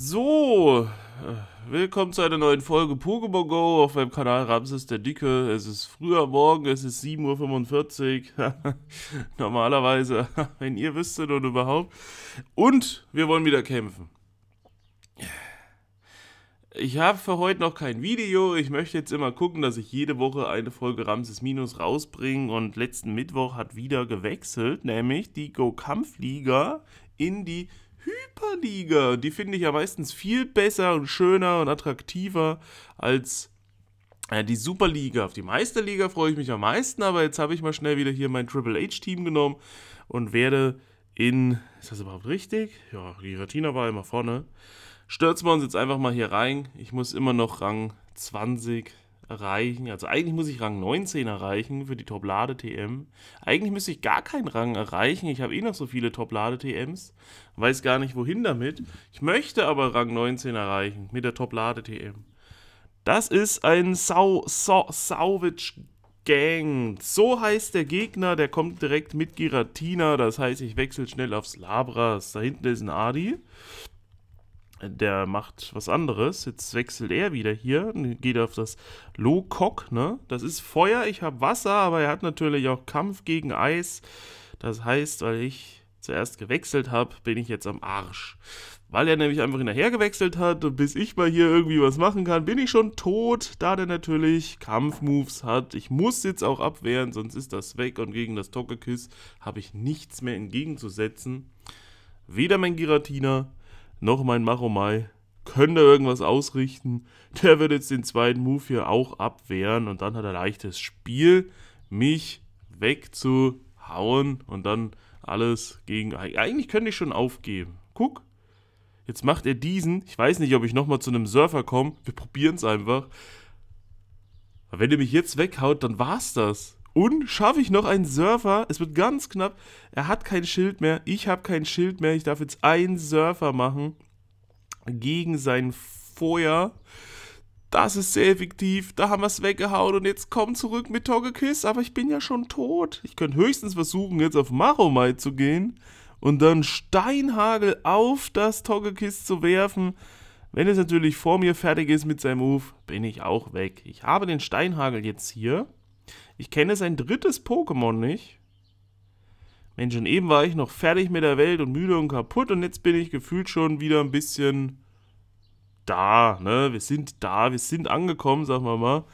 So, äh, willkommen zu einer neuen Folge Pokémon Go auf meinem Kanal Ramses der Dicke. Es ist früher Morgen, es ist 7.45 Uhr. Normalerweise, wenn ihr wüsstet und überhaupt. Und wir wollen wieder kämpfen. Ich habe für heute noch kein Video. Ich möchte jetzt immer gucken, dass ich jede Woche eine Folge Ramses Minus rausbringe. Und letzten Mittwoch hat wieder gewechselt, nämlich die Go-Kampfliga in die Hyperliga. Die finde ich ja meistens viel besser und schöner und attraktiver als äh, die Superliga. Auf die Meisterliga freue ich mich am meisten, aber jetzt habe ich mal schnell wieder hier mein Triple H-Team genommen und werde in. Ist das überhaupt richtig? Ja, die Ratina war immer vorne. Stürzen wir uns jetzt einfach mal hier rein. Ich muss immer noch Rang 20 erreichen. Also eigentlich muss ich Rang 19 erreichen für die Top-Lade-TM. Eigentlich müsste ich gar keinen Rang erreichen. Ich habe eh noch so viele Top-Lade-TMs. Weiß gar nicht, wohin damit. Ich möchte aber Rang 19 erreichen mit der Top-Lade-TM. Das ist ein Sau, Sau, Sauvage Gang. So heißt der Gegner, der kommt direkt mit Giratina. Das heißt, ich wechsle schnell aufs Labras. Da hinten ist ein Adi der macht was anderes. Jetzt wechselt er wieder hier geht auf das Lokok, ne? Das ist Feuer, ich habe Wasser, aber er hat natürlich auch Kampf gegen Eis. Das heißt, weil ich zuerst gewechselt habe, bin ich jetzt am Arsch. Weil er nämlich einfach hinterher gewechselt hat und bis ich mal hier irgendwie was machen kann, bin ich schon tot, da der natürlich Kampfmoves hat. Ich muss jetzt auch abwehren, sonst ist das weg und gegen das Togekiss habe ich nichts mehr entgegenzusetzen. Weder mein Giratina noch mein Maromai können irgendwas ausrichten. Der wird jetzt den zweiten Move hier auch abwehren und dann hat er leichtes Spiel, mich wegzuhauen und dann alles gegen. Eigentlich könnte ich schon aufgeben. Guck, jetzt macht er diesen. Ich weiß nicht, ob ich nochmal zu einem Surfer komme. Wir probieren es einfach. Aber wenn er mich jetzt weghaut, dann war's das. Und schaffe ich noch einen Surfer? Es wird ganz knapp. Er hat kein Schild mehr. Ich habe kein Schild mehr. Ich darf jetzt einen Surfer machen gegen sein Feuer. Das ist sehr effektiv. Da haben wir es weggehauen und jetzt komm zurück mit Togekiss. Aber ich bin ja schon tot. Ich könnte höchstens versuchen, jetzt auf Maromai zu gehen und dann Steinhagel auf das Togekiss zu werfen. Wenn es natürlich vor mir fertig ist mit seinem Move, bin ich auch weg. Ich habe den Steinhagel jetzt hier. Ich kenne sein drittes Pokémon nicht. Mensch, und eben war ich noch fertig mit der Welt und müde und kaputt und jetzt bin ich gefühlt schon wieder ein bisschen da, ne? Wir sind da, wir sind angekommen, sagen wir mal.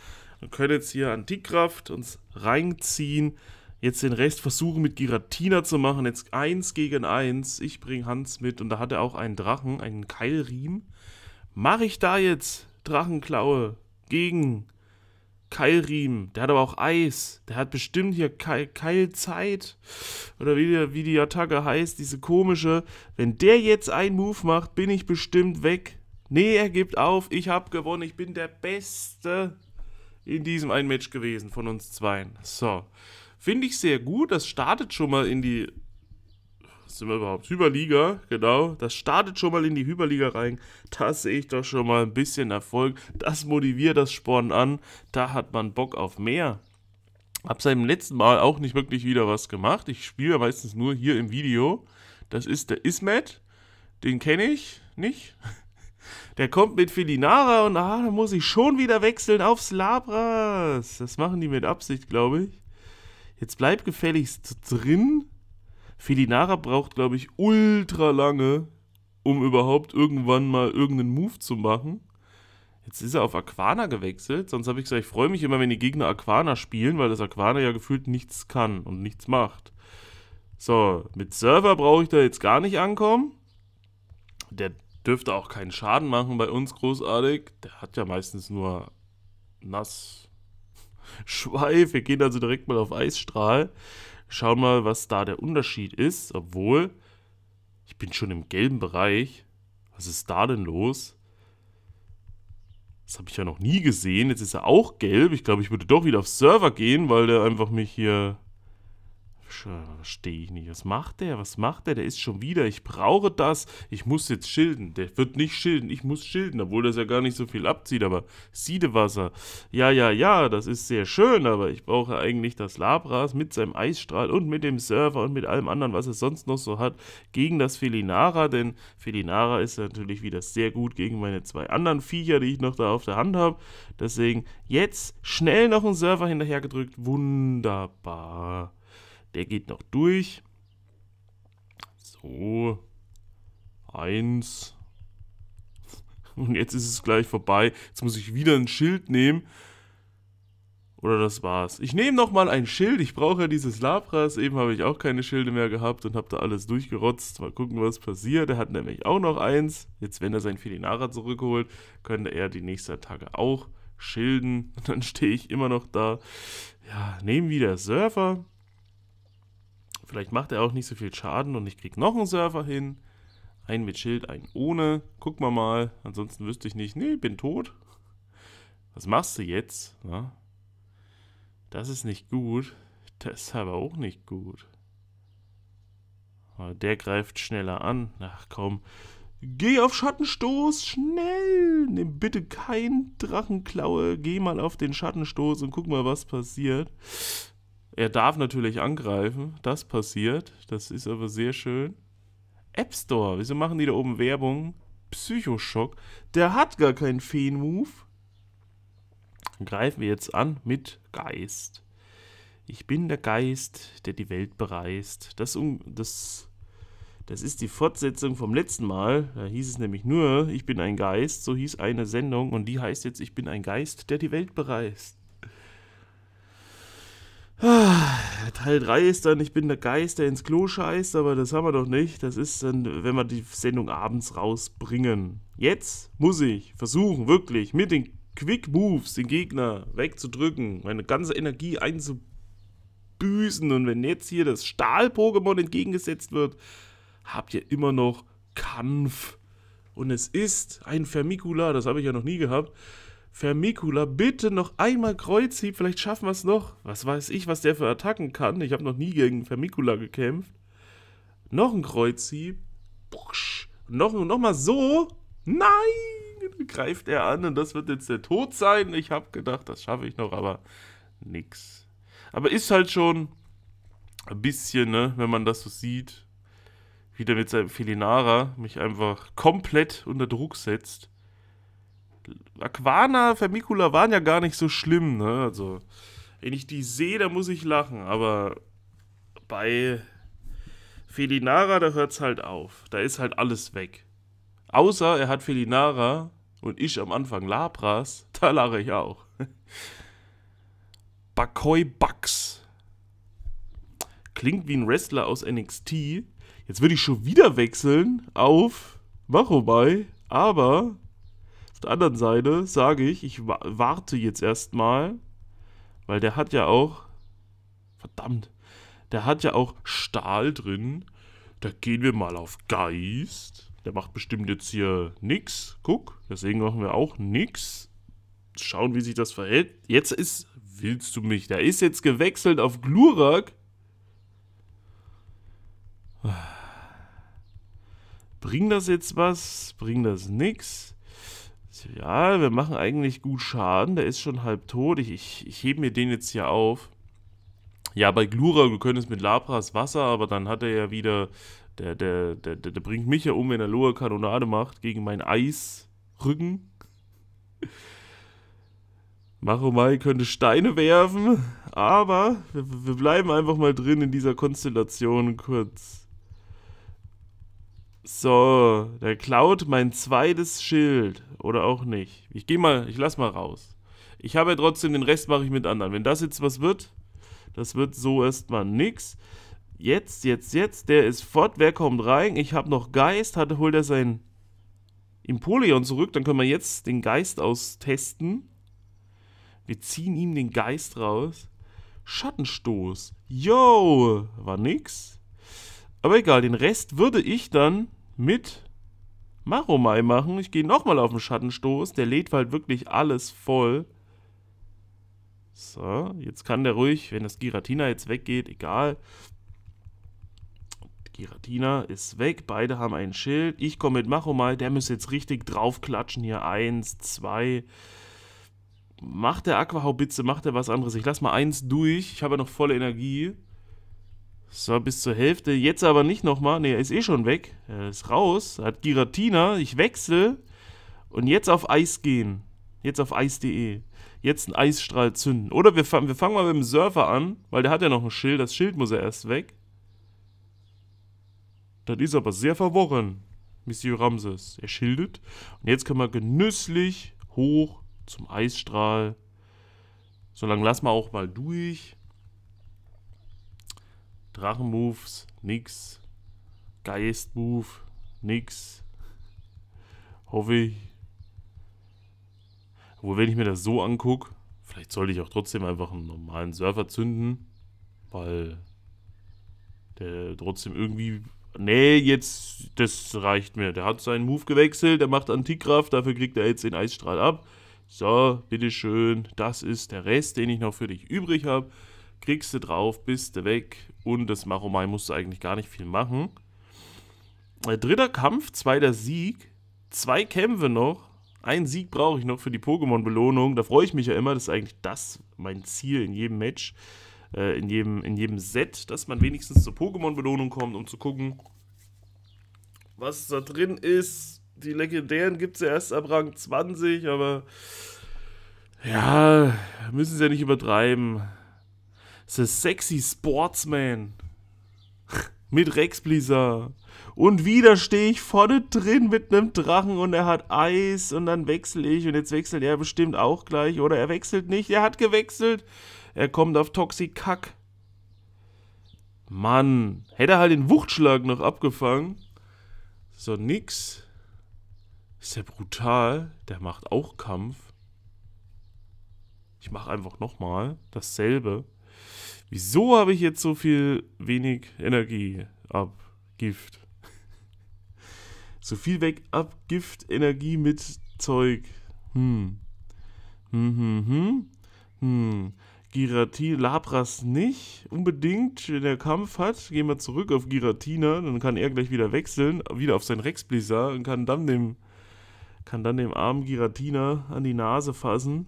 Wir können jetzt hier Antikraft uns reinziehen. Jetzt den Rest versuchen mit Giratina zu machen. Jetzt eins gegen eins. Ich bringe Hans mit und da hat er auch einen Drachen, einen Keilriemen. Mache ich da jetzt Drachenklaue gegen Keilriemen. Der hat aber auch Eis. Der hat bestimmt hier Keil Keilzeit. Oder wie die, wie die Attacke heißt, diese komische. Wenn der jetzt einen Move macht, bin ich bestimmt weg. Nee, er gibt auf. Ich habe gewonnen. Ich bin der Beste in diesem ein Match gewesen von uns zweien. So. Finde ich sehr gut. Das startet schon mal in die sind wir überhaupt? Hyperliga, genau. Das startet schon mal in die Hyperliga rein. Da sehe ich doch schon mal ein bisschen Erfolg. Das motiviert das Sporn an. Da hat man Bock auf mehr. Hab seit dem letzten Mal auch nicht wirklich wieder was gemacht. Ich spiele meistens nur hier im Video. Das ist der Ismet. Den kenne ich nicht. Der kommt mit Felinara und ah, da muss ich schon wieder wechseln aufs Labras. Das machen die mit Absicht, glaube ich. Jetzt bleib gefälligst drin. Felinara braucht, glaube ich, ultra lange, um überhaupt irgendwann mal irgendeinen Move zu machen. Jetzt ist er auf Aquana gewechselt. Sonst habe ich gesagt, ich freue mich immer, wenn die Gegner Aquana spielen, weil das Aquana ja gefühlt nichts kann und nichts macht. So, mit Server brauche ich da jetzt gar nicht ankommen. Der dürfte auch keinen Schaden machen bei uns großartig. Der hat ja meistens nur nass Schweif. Wir gehen also direkt mal auf Eisstrahl. Schauen mal, was da der Unterschied ist, obwohl ich bin schon im gelben Bereich. Was ist da denn los? Das habe ich ja noch nie gesehen. Jetzt ist er auch gelb. Ich glaube, ich würde doch wieder auf Server gehen, weil der einfach mich hier Verstehe ich nicht. Was macht der? Was macht der? Der ist schon wieder. Ich brauche das. Ich muss jetzt schilden. Der wird nicht schilden. Ich muss schilden, obwohl das ja gar nicht so viel abzieht. Aber Siedewasser. Ja, ja, ja, das ist sehr schön. Aber ich brauche eigentlich das Labras mit seinem Eisstrahl und mit dem Server und mit allem anderen, was es sonst noch so hat, gegen das Felinara. Denn Felinara ist natürlich wieder sehr gut gegen meine zwei anderen Viecher, die ich noch da auf der Hand habe. Deswegen jetzt schnell noch einen Server hinterhergedrückt. Wunderbar. Der geht noch durch. So. Eins. Und jetzt ist es gleich vorbei. Jetzt muss ich wieder ein Schild nehmen. Oder das war's. Ich nehme nochmal ein Schild. Ich brauche ja dieses Labras. Eben habe ich auch keine Schilde mehr gehabt und habe da alles durchgerotzt. Mal gucken, was passiert. Er hat nämlich auch noch eins. Jetzt, wenn er sein Felinara zurückholt, könnte er die nächsten Tage auch schilden. Und dann stehe ich immer noch da. Ja, nehmen wieder Surfer. Vielleicht macht er auch nicht so viel Schaden und ich kriege noch einen Surfer hin. Einen mit Schild, einen ohne. Guck mal mal. Ansonsten wüsste ich nicht. Nee, bin tot. Was machst du jetzt? Ja? Das ist nicht gut. Das ist aber auch nicht gut. Aber der greift schneller an. Ach komm. Geh auf Schattenstoß, schnell! Nimm bitte kein Drachenklaue. Geh mal auf den Schattenstoß und guck mal, was passiert. Er darf natürlich angreifen, das passiert. Das ist aber sehr schön. App Store, wieso machen die da oben Werbung? Psychoschock, der hat gar keinen Feen-Move. Greifen wir jetzt an mit Geist. Ich bin der Geist, der die Welt bereist. Das, das, das ist die Fortsetzung vom letzten Mal. Da hieß es nämlich nur, ich bin ein Geist. So hieß eine Sendung. Und die heißt jetzt, ich bin ein Geist, der die Welt bereist. Teil 3 ist dann, ich bin der Geist, der ins Klo scheißt, aber das haben wir doch nicht. Das ist dann, wenn wir die Sendung abends rausbringen. Jetzt muss ich versuchen, wirklich mit den Quick Moves den Gegner wegzudrücken, meine ganze Energie einzubüßen. Und wenn jetzt hier das Stahl-Pokémon entgegengesetzt wird, habt ihr immer noch Kampf. Und es ist ein Vermicula, das habe ich ja noch nie gehabt. Vermicula, bitte noch einmal Kreuzhieb, vielleicht schaffen wir es noch. Was weiß ich, was der für Attacken kann. Ich habe noch nie gegen Vermicula gekämpft. Noch ein Kreuzhieb. Noch, noch mal so. Nein! Greift er an und das wird jetzt der Tod sein. Ich habe gedacht, das schaffe ich noch, aber nix. Aber ist halt schon ein bisschen, ne, wenn man das so sieht, wie der mit seinem Felinara mich einfach komplett unter Druck setzt. Aquana, Vermicula waren ja gar nicht so schlimm, ne? Also, wenn ich die sehe, da muss ich lachen, aber bei Felinara, da hört es halt auf. Da ist halt alles weg. Außer er hat Felinara und ich am Anfang Labras, da lache ich auch. Bakoi Bucks. Klingt wie ein Wrestler aus NXT. Jetzt würde ich schon wieder wechseln auf Machobai, aber der anderen Seite sage ich, ich warte jetzt erstmal, weil der hat ja auch, verdammt, der hat ja auch Stahl drin. Da gehen wir mal auf Geist. Der macht bestimmt jetzt hier nix. Guck, deswegen machen wir auch nix. Schauen, wie sich das verhält. Jetzt ist, willst du mich, der ist jetzt gewechselt auf Glurak. Bring das jetzt was? Bring das nix? Ja, wir machen eigentlich gut Schaden, der ist schon halb tot. Ich, ich, ich hebe mir den jetzt hier auf. Ja, bei Glura, du könntest mit Labras Wasser, aber dann hat er ja wieder, der, der, der, der, bringt mich ja um, wenn er Lohe Kanonade macht, gegen meinen Eisrücken. Maromai könnte Steine werfen, aber wir, wir bleiben einfach mal drin in dieser Konstellation kurz. So, der klaut mein zweites Schild. Oder auch nicht. Ich gehe mal, ich lass mal raus. Ich habe ja trotzdem, den Rest mache ich mit anderen. Wenn das jetzt was wird, das wird so erstmal nix. Jetzt, jetzt, jetzt, der ist fort. Wer kommt rein? Ich habe noch Geist. Hatte, holt er sein Empoleon zurück. Dann können wir jetzt den Geist austesten. Wir ziehen ihm den Geist raus. Schattenstoß. Yo, war nix. Aber egal, den Rest würde ich dann mit Maromai machen. Ich gehe nochmal auf den Schattenstoß. Der lädt halt wirklich alles voll. So, jetzt kann der ruhig, wenn das Giratina jetzt weggeht, egal. Giratina ist weg, beide haben ein Schild. Ich komme mit Machomai, der muss jetzt richtig draufklatschen hier. Eins, zwei. Macht der Aquahaubitze, macht er was anderes. Ich lasse mal eins durch. Ich habe ja noch volle Energie. So, bis zur Hälfte. Jetzt aber nicht nochmal. Ne, er ist eh schon weg. Er ist raus. Hat Giratina. Ich wechsle. Und jetzt auf Eis gehen. Jetzt auf Eis.de. Jetzt einen Eisstrahl zünden. Oder wir, wir fangen mal mit dem Surfer an, weil der hat ja noch ein Schild. Das Schild muss er erst weg. Das ist aber sehr verworren, Monsieur Ramses. Er schildet. Und jetzt können wir genüsslich hoch zum Eisstrahl. So lange lassen wir auch mal durch. Drachenmoves, nix. Geist-Move, nix. Hoffe ich. Obwohl, wenn ich mir das so angucke, vielleicht sollte ich auch trotzdem einfach einen normalen Surfer zünden, weil der trotzdem irgendwie nee, jetzt, das reicht mir. Der hat seinen Move gewechselt, der macht Antikraft, dafür kriegt er jetzt den Eisstrahl ab. So, bitteschön, das ist der Rest, den ich noch für dich übrig habe. Kriegst du drauf, bist du weg und das Maromai musst du eigentlich gar nicht viel machen. Äh, dritter Kampf, zweiter Sieg, zwei Kämpfe noch. Einen Sieg brauche ich noch für die Pokémon-Belohnung. Da freue ich mich ja immer. Das ist eigentlich das mein Ziel in jedem Match äh, in, jedem, in jedem Set, dass man wenigstens zur Pokémon-Belohnung kommt, um zu gucken, was da drin ist. Die legendären gibt es ja erst ab Rang 20, aber ja, müssen sie ja nicht übertreiben. Ist Sexy Sportsman. mit Rex Blizzard. Und wieder stehe ich vorne drin mit einem Drachen und er hat Eis und dann wechsle ich und jetzt wechselt er bestimmt auch gleich oder er wechselt nicht. Er hat gewechselt. Er kommt auf Toxikack. Mann, hätte er halt den Wuchtschlag noch abgefangen. So, nix. Ist ja brutal. Der macht auch Kampf. Ich mache einfach nochmal dasselbe. Wieso habe ich jetzt so viel wenig Energie ab Gift? so viel weg ab Gift, Energie mit Zeug. Hm. Hm, hm, hm. Hm. Girati, Labras nicht unbedingt, wenn er Kampf hat. Gehen wir zurück auf Giratina, dann kann er gleich wieder wechseln, wieder auf sein Rex Blizzard und kann dann dem, kann dann dem armen Giratina an die Nase fassen.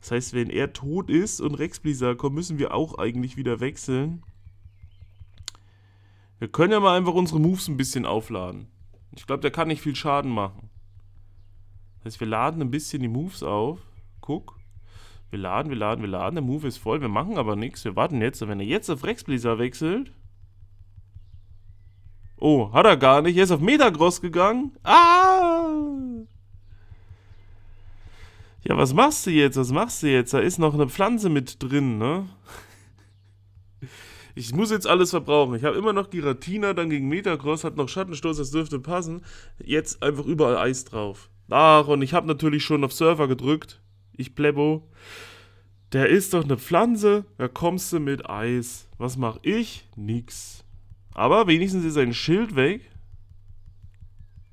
Das heißt, wenn er tot ist und Rex Blizzard kommt, müssen wir auch eigentlich wieder wechseln. Wir können ja mal einfach unsere Moves ein bisschen aufladen. Ich glaube, der kann nicht viel Schaden machen. Das heißt, wir laden ein bisschen die Moves auf. Guck. Wir laden, wir laden, wir laden. Der Move ist voll. Wir machen aber nichts. Wir warten jetzt. Und wenn er jetzt auf Rex Blizzard wechselt. Oh, hat er gar nicht. Er ist auf Metagross gegangen. Ah! Ja, was machst du jetzt? Was machst du jetzt? Da ist noch eine Pflanze mit drin, ne? Ich muss jetzt alles verbrauchen. Ich habe immer noch Giratina, dann gegen Metagross, hat noch Schattenstoß, das dürfte passen. Jetzt einfach überall Eis drauf. Ach, und ich habe natürlich schon auf Surfer gedrückt ich Plebo, der ist doch eine Pflanze, da kommst du mit Eis. Was mach ich? Nix. Aber wenigstens ist ein Schild weg.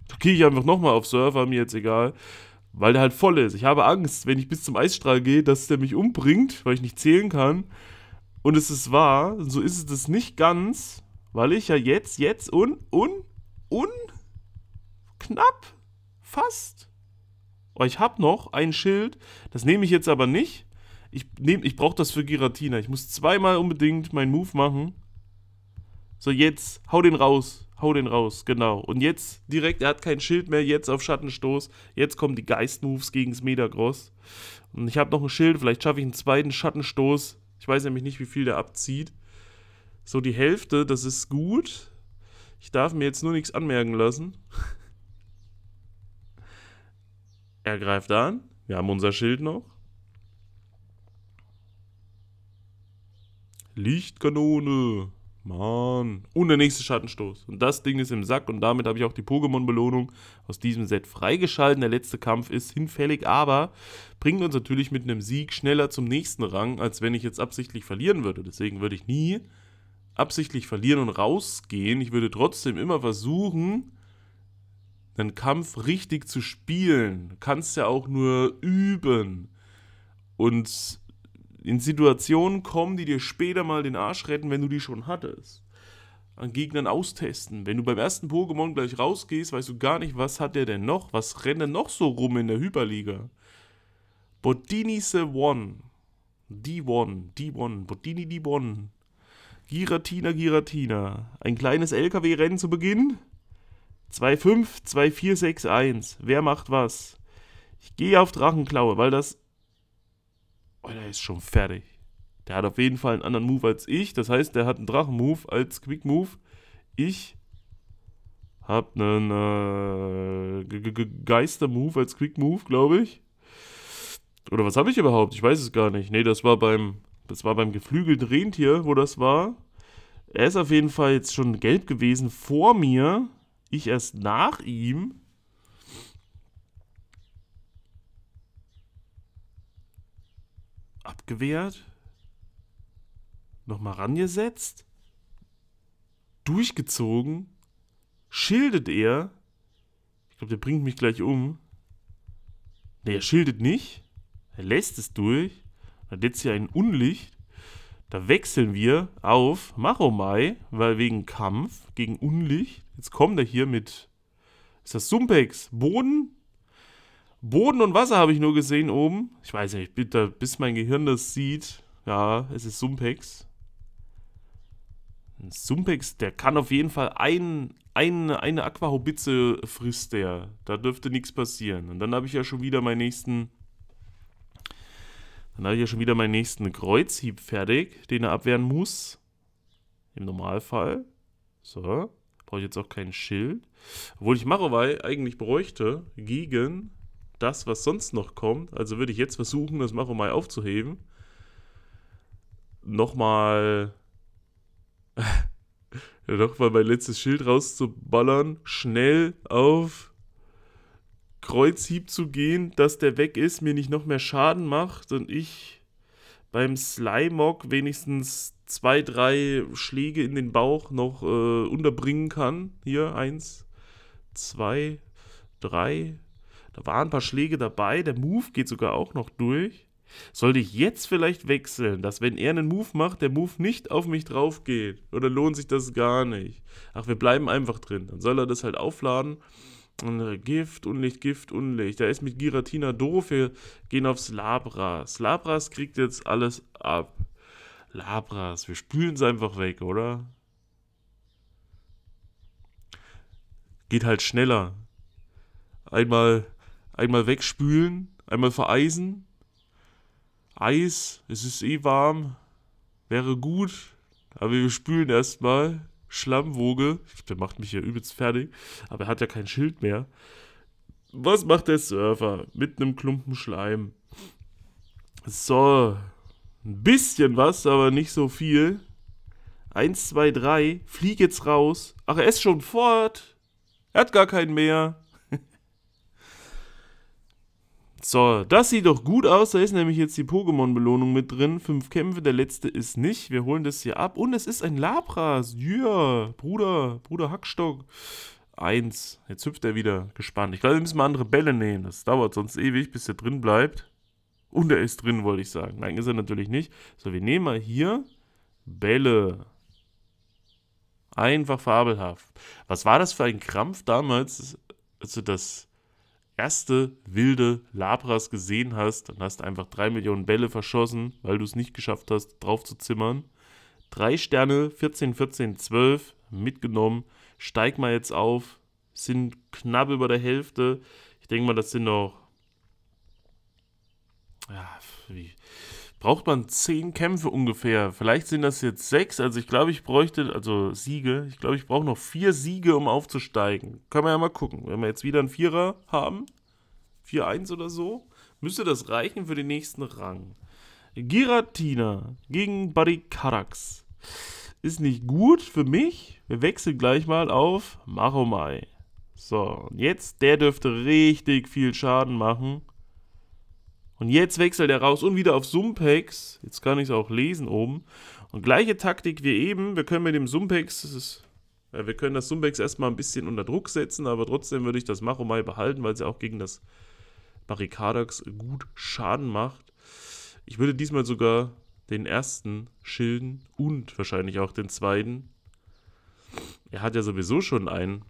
Da gehe ich einfach nochmal auf Surfer, mir jetzt egal. Weil der halt voll ist. Ich habe Angst, wenn ich bis zum Eisstrahl gehe, dass der mich umbringt, weil ich nicht zählen kann. Und es ist wahr, so ist es das nicht ganz, weil ich ja jetzt, jetzt und, und, und, knapp, fast Oh, ich habe noch ein Schild, das nehme ich jetzt aber nicht. Ich, ich brauche das für Giratina. Ich muss zweimal unbedingt meinen Move machen. So, jetzt, hau den raus. Hau den raus, genau. Und jetzt direkt, er hat kein Schild mehr, jetzt auf Schattenstoß. Jetzt kommen die Geist-Moves gegen das Medagross. Und ich habe noch ein Schild, vielleicht schaffe ich einen zweiten Schattenstoß. Ich weiß nämlich nicht, wie viel der abzieht. So, die Hälfte, das ist gut. Ich darf mir jetzt nur nichts anmerken lassen. Er greift an. Wir haben unser Schild noch. Lichtkanone. Mann. Und der nächste Schattenstoß. Und das Ding ist im Sack und damit habe ich auch die Pokémon-Belohnung aus diesem Set freigeschalten. Der letzte Kampf ist hinfällig, aber bringt uns natürlich mit einem Sieg schneller zum nächsten Rang, als wenn ich jetzt absichtlich verlieren würde. Deswegen würde ich nie absichtlich verlieren und rausgehen. Ich würde trotzdem immer versuchen, einen Kampf richtig zu spielen. Du kannst ja auch nur üben. Und in Situationen kommen, die dir später mal den Arsch retten, wenn du die schon hattest. an Gegnern austesten. Wenn du beim ersten Pokémon gleich rausgehst, weißt du gar nicht, was hat der denn noch? Was rennt denn noch so rum in der Hyperliga? Bottini One. D1, D1, Bottini D1. Giratina, Giratina. Ein kleines LKW-Rennen zu Beginn. 2-5, 2-4, 6-1. Wer macht was? Ich gehe auf Drachenklaue, weil das. Oh, der ist schon fertig. Der hat auf jeden Fall einen anderen Move als ich. Das heißt, der hat einen Drachenmove als Quick Move. Ich habe einen äh, Geister-Move als Quick Move, glaube ich. Oder was habe ich überhaupt? Ich weiß es gar nicht. Nee, das war beim das war beim geflügelten Rentier, wo das war. Er ist auf jeden Fall jetzt schon gelb gewesen vor mir. Ich erst nach ihm. Abgewehrt. Nochmal rangesetzt. Durchgezogen. Schildet er. Ich glaube, der bringt mich gleich um. Ne, er schildet nicht. Er lässt es durch. Dann jetzt hier ein Unlicht. Da wechseln wir auf Machomai, weil wegen Kampf gegen Unlicht. Jetzt kommt er hier mit. Ist das Sumpex? Boden? Boden und Wasser habe ich nur gesehen oben. Ich weiß nicht, bitte, bis mein Gehirn das sieht. Ja, es ist Sumpex. Ein Sumpex, der kann auf jeden Fall ein, ein, eine Aquahobitze frisst der. Da dürfte nichts passieren. Und dann habe ich ja schon wieder meinen nächsten dann habe ich ja schon wieder meinen nächsten Kreuzhieb fertig, den er abwehren muss. Im Normalfall. So. Brauche ich jetzt auch kein Schild. Obwohl ich Marowai eigentlich bräuchte gegen das, was sonst noch kommt. Also würde ich jetzt versuchen, das Marowai aufzuheben. Nochmal. nochmal mein letztes Schild rauszuballern. Schnell auf Kreuzhieb zu gehen, dass der weg ist, mir nicht noch mehr Schaden macht und ich beim Slimog wenigstens zwei, drei Schläge in den Bauch noch äh, unterbringen kann. Hier, eins, zwei, drei. Da waren ein paar Schläge dabei. Der Move geht sogar auch noch durch. Sollte ich jetzt vielleicht wechseln, dass wenn er einen Move macht, der Move nicht auf mich drauf geht? Oder lohnt sich das gar nicht? Ach, wir bleiben einfach drin. Dann soll er das halt aufladen. Und Gift, Unlicht, Gift, Unlicht. Da ist mit Giratina doof. Wir gehen aufs Labras. Labras kriegt jetzt alles ab. Labras, wir spülen es einfach weg, oder? Geht halt schneller. Einmal, einmal wegspülen, einmal vereisen. Eis, es ist eh warm. Wäre gut. Aber wir spülen erstmal. Schlammwoge. Der macht mich hier übelst fertig. Aber er hat ja kein Schild mehr. Was macht der Surfer mit einem Klumpen Schleim? So. Ein bisschen was, aber nicht so viel. Eins, zwei, drei. Flieg jetzt raus. Ach, er ist schon fort. Er hat gar keinen mehr. So, das sieht doch gut aus. Da ist nämlich jetzt die Pokémon-Belohnung mit drin. Fünf Kämpfe, der letzte ist nicht. Wir holen das hier ab. Und es ist ein Labras. Ja, Bruder, Bruder Hackstock. Eins. Jetzt hüpft er wieder. Gespannt. Ich glaube, wir müssen mal andere Bälle nehmen. Das dauert sonst ewig, bis er drin bleibt. Und er ist drin, wollte ich sagen. Nein, ist er natürlich nicht. So, wir nehmen mal hier Bälle. Einfach fabelhaft. Was war das für ein Krampf damals, als du das erste wilde Labras gesehen hast, dann hast du einfach drei Millionen Bälle verschossen, weil du es nicht geschafft hast, drauf zu zimmern. Drei Sterne, 14, 14, 12 mitgenommen. Steig mal jetzt auf. Sind knapp über der Hälfte. Ich denke mal, das sind noch. Ja, wie, braucht man zehn Kämpfe ungefähr. Vielleicht sind das jetzt sechs. Also ich glaube, ich bräuchte, also Siege. Ich glaube, ich brauche noch vier Siege, um aufzusteigen. Können wir ja mal gucken. Wenn wir jetzt wieder einen Vierer haben, 4-1 oder so, müsste das reichen für den nächsten Rang. Giratina gegen Barikarax. Ist nicht gut für mich. Wir wechseln gleich mal auf Maromai. So, jetzt, der dürfte richtig viel Schaden machen. Und jetzt wechselt er raus und wieder auf Sumpex. Jetzt kann ich es auch lesen oben. Und gleiche Taktik wie eben. Wir können mit dem Sumpex, das wir können das Sumpex erstmal ein bisschen unter Druck setzen, aber trotzdem würde ich das Maromai behalten, weil es ja auch gegen das Barrikadax gut Schaden macht. Ich würde diesmal sogar den ersten schilden und wahrscheinlich auch den zweiten. Er hat ja sowieso schon ein,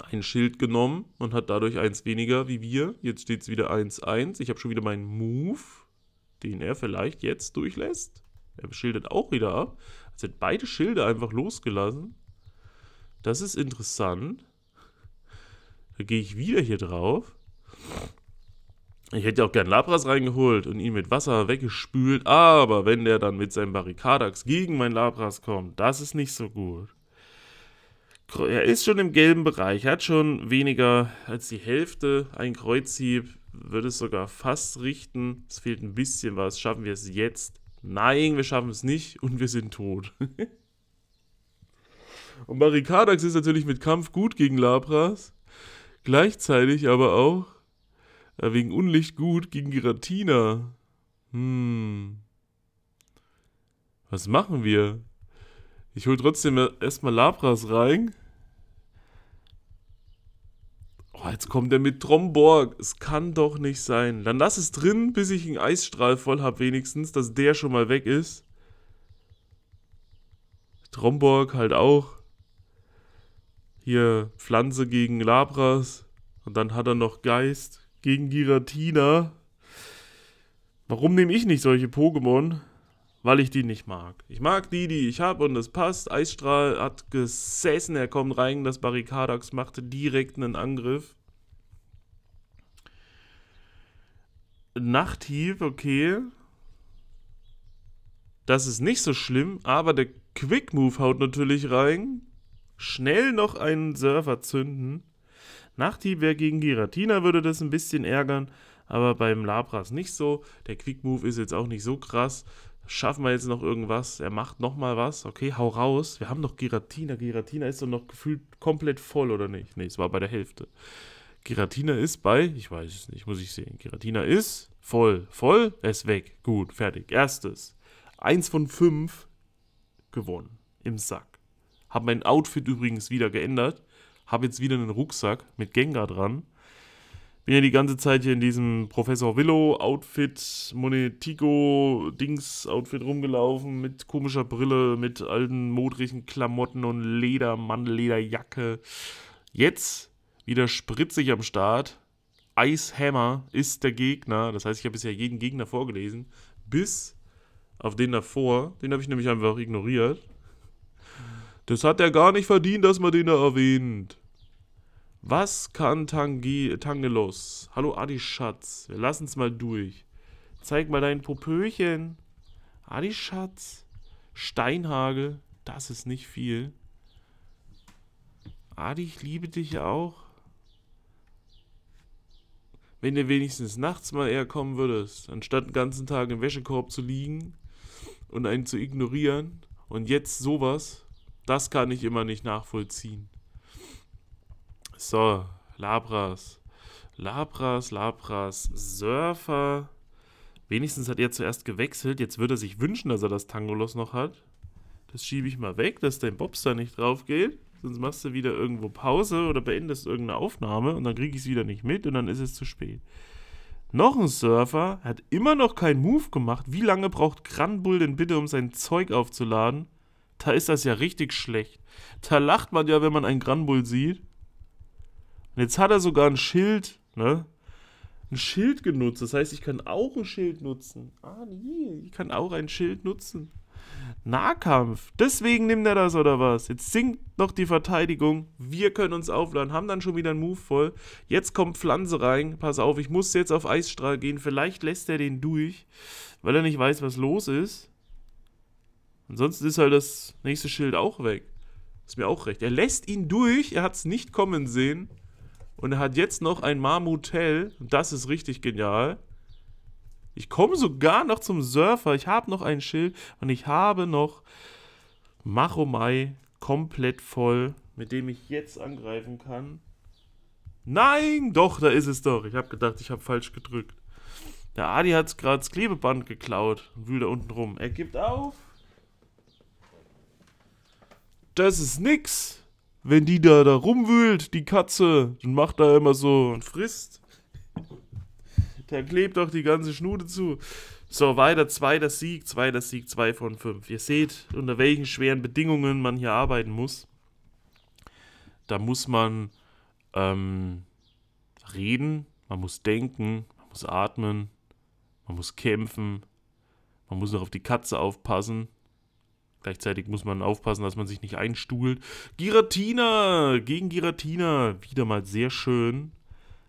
ein Schild genommen und hat dadurch eins weniger wie wir. Jetzt steht es wieder 1-1. Ich habe schon wieder meinen Move, den er vielleicht jetzt durchlässt. Er schildert auch wieder ab. Also hat beide Schilde einfach losgelassen. Das ist interessant. Da gehe ich wieder hier drauf. Ich hätte auch gern Labras reingeholt und ihn mit Wasser weggespült, aber wenn der dann mit seinem Barrikadax gegen mein Labras kommt, das ist nicht so gut. Er ist schon im gelben Bereich, hat schon weniger als die Hälfte. Ein Kreuzhieb würde es sogar fast richten. Es fehlt ein bisschen was. Schaffen wir es jetzt? Nein, wir schaffen es nicht und wir sind tot. und Barrikadax ist natürlich mit Kampf gut gegen Labras. Gleichzeitig aber auch äh, wegen Unlicht gut gegen Giratina. Hm. Was machen wir? Ich hol trotzdem erstmal Labras rein. Oh, jetzt kommt er mit Tromborg. Es kann doch nicht sein. Dann lass es drin, bis ich einen Eisstrahl voll habe, wenigstens, dass der schon mal weg ist. Tromborg halt auch. Hier Pflanze gegen Labras. Und dann hat er noch Geist gegen Giratina. Warum nehme ich nicht solche Pokémon? Weil ich die nicht mag. Ich mag die, die ich habe und das passt. Eisstrahl hat gesessen, er kommt rein, das Barrikadax machte direkt einen Angriff. Nachthieb, okay. Das ist nicht so schlimm, aber der Quick Move haut natürlich rein. Schnell noch einen Surfer zünden. Nachthieb wäre gegen Giratina, würde das ein bisschen ärgern, aber beim Labras nicht so. Der Quick Move ist jetzt auch nicht so krass. Schaffen wir jetzt noch irgendwas? Er macht nochmal was. Okay, hau raus. Wir haben noch Giratina. Giratina ist doch noch gefühlt komplett voll, oder nicht? Ne, es war bei der Hälfte. Giratina ist bei, ich weiß es nicht, muss ich sehen. Giratina ist voll. Voll, er ist weg. Gut, fertig. Erstes. Eins von fünf gewonnen. Im Sack. Hab mein Outfit übrigens wieder geändert. Hab jetzt wieder einen Rucksack mit Gengar dran. Bin ja die ganze Zeit hier in diesem Professor Willow Outfit, Monetigo Dings Outfit rumgelaufen mit komischer Brille, mit alten modrigen Klamotten und Ledermann, Lederjacke. Jetzt wieder spritzig am Start. Eishammer ist der Gegner. Das heißt, ich habe bisher jeden Gegner vorgelesen. Bis auf den davor. Den habe ich nämlich einfach ignoriert. Das hat er gar nicht verdient, dass man den da erwähnt. Was kann Tangi, Tangelos? Hallo Adi Schatz, wir lassen's mal durch. Zeig mal dein Popöchen. Adi Schatz. Steinhagel, das ist nicht viel. Adi, ich liebe dich auch. Wenn du wenigstens nachts mal eher kommen würdest, anstatt den ganzen Tag im Wäschekorb zu liegen und einen zu ignorieren und jetzt sowas, das kann ich immer nicht nachvollziehen. So, Labras. Labras, Labras, Surfer. Wenigstens hat er zuerst gewechselt. Jetzt würde er sich wünschen, dass er das Tangolos noch hat. Das schiebe ich mal weg, dass dein Bobster nicht drauf geht. Sonst machst du wieder irgendwo Pause oder beendest irgendeine Aufnahme und dann kriege ich es wieder nicht mit und dann ist es zu spät. Noch ein Surfer hat immer noch keinen Move gemacht. Wie lange braucht Granbull denn bitte, um sein Zeug aufzuladen? Da ist das ja richtig schlecht. Da lacht man ja, wenn man einen Granbull sieht. Und jetzt hat er sogar ein Schild, ne? Ein Schild genutzt. Das heißt, ich kann auch ein Schild nutzen. Ah, nee, ich kann auch ein Schild nutzen. Nahkampf. Deswegen nimmt er das oder was? Jetzt sinkt noch die Verteidigung. Wir können uns aufladen, haben dann schon wieder einen Move voll. Jetzt kommt Pflanze rein. Pass auf, ich muss jetzt auf Eisstrahl gehen. Vielleicht lässt er den durch, weil er nicht weiß, was los ist. Ansonsten ist halt das nächste Schild auch weg. Ist mir auch recht. Er lässt ihn durch. Er hat es nicht kommen sehen. Und er hat jetzt noch ein Marmutel. Das ist richtig genial. Ich komme sogar noch zum Surfer. Ich habe noch ein Schild. Und ich habe noch Machomai komplett voll, mit dem ich jetzt angreifen kann. Nein, doch, da ist es doch. Ich habe gedacht, ich habe falsch gedrückt. Der Adi hat gerade das Klebeband geklaut und wühlt da unten rum. Er gibt auf. Das ist nix wenn die da, da rumwühlt, die Katze, dann macht da immer so und frisst. Da klebt doch die ganze Schnude zu. So, weiter, zweiter Sieg, zweiter Sieg, zwei von fünf. Ihr seht, unter welchen schweren Bedingungen man hier arbeiten muss. da muss man ähm, reden, man muss denken, man muss atmen, man muss kämpfen, man muss noch auf die Katze aufpassen. Gleichzeitig muss man aufpassen, dass man sich nicht einstuhlt. Giratina gegen Giratina. Wieder mal sehr schön.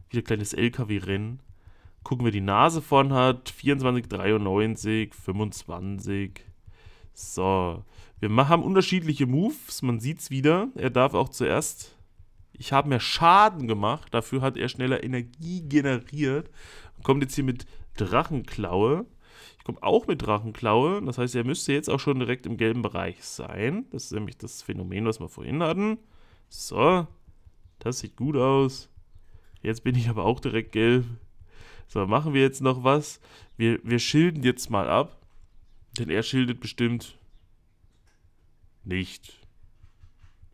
Wieder kleines LKW-Rennen. Gucken, wer die Nase von hat. 24, 93, 25. So. Wir haben unterschiedliche Moves. Man sieht es wieder. Er darf auch zuerst. Ich habe mehr Schaden gemacht. Dafür hat er schneller Energie generiert. Kommt jetzt hier mit Drachenklaue. Ich komme auch mit Drachenklaue. Das heißt, er müsste jetzt auch schon direkt im gelben Bereich sein. Das ist nämlich das Phänomen, was wir vorhin hatten. So. Das sieht gut aus. Jetzt bin ich aber auch direkt gelb. So, machen wir jetzt noch was. Wir, wir schilden jetzt mal ab. Denn er schildet bestimmt nicht.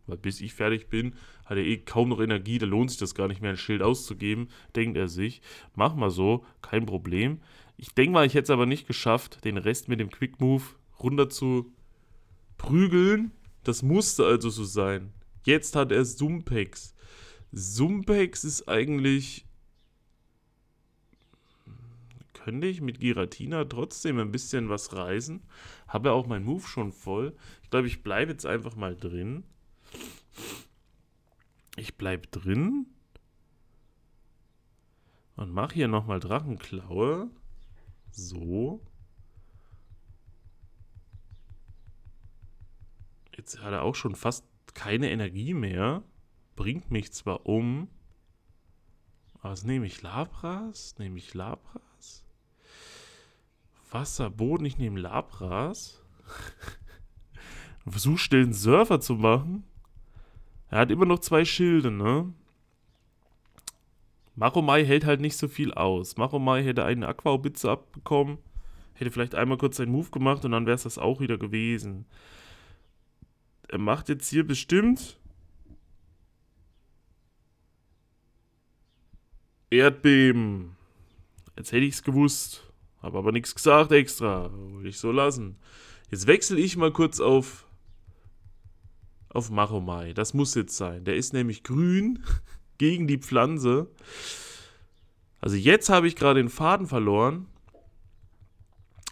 Weil bis ich fertig bin, hat er eh kaum noch Energie. Da lohnt sich das gar nicht mehr, ein Schild auszugeben, denkt er sich. Mach mal so, kein Problem. Ich denke mal, ich hätte es aber nicht geschafft, den Rest mit dem Quick Move runter zu prügeln. Das musste also so sein. Jetzt hat er Sumpex. Sumpex ist eigentlich. Könnte ich mit Giratina trotzdem ein bisschen was reisen? Habe auch meinen Move schon voll. Ich glaube, ich bleibe jetzt einfach mal drin. Ich bleibe drin. Und mache hier nochmal Drachenklaue. So. Jetzt hat er auch schon fast keine Energie mehr. Bringt mich zwar um. Was nehme ich? Labras? Nehme ich Labras? Wasser, Boden, ich nehme Labras. Versuch einen Surfer zu machen. Er hat immer noch zwei Schilde, ne? Maromai hält halt nicht so viel aus. Maromai hätte eine Aquaubitze abbekommen, hätte vielleicht einmal kurz seinen Move gemacht und dann wäre es das auch wieder gewesen. Er macht jetzt hier bestimmt Erdbeben. Jetzt hätte ich es gewusst. Habe aber nichts gesagt extra. Will ich so lassen. Jetzt wechsle ich mal kurz auf auf Maromai. Das muss jetzt sein. Der ist nämlich grün gegen die Pflanze. Also jetzt habe ich gerade den Faden verloren.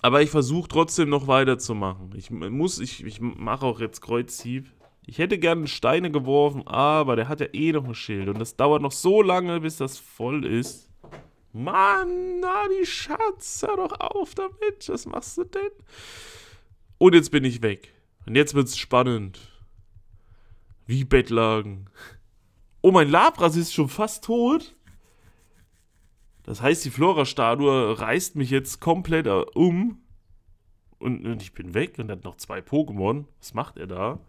Aber ich versuche trotzdem noch weiterzumachen. Ich muss, ich, ich mache auch jetzt Kreuzhieb. Ich hätte gerne Steine geworfen, aber der hat ja eh noch ein Schild. Und das dauert noch so lange, bis das voll ist. Mann, na die Schatz, hör doch auf damit. Was machst du denn? Und jetzt bin ich weg. Und jetzt wird's spannend. Wie Bettlagen. Oh, mein Labras ist schon fast tot. Das heißt, die Flora-Statue reißt mich jetzt komplett um. Und, und, ich bin weg und hat noch zwei Pokémon. Was macht er da?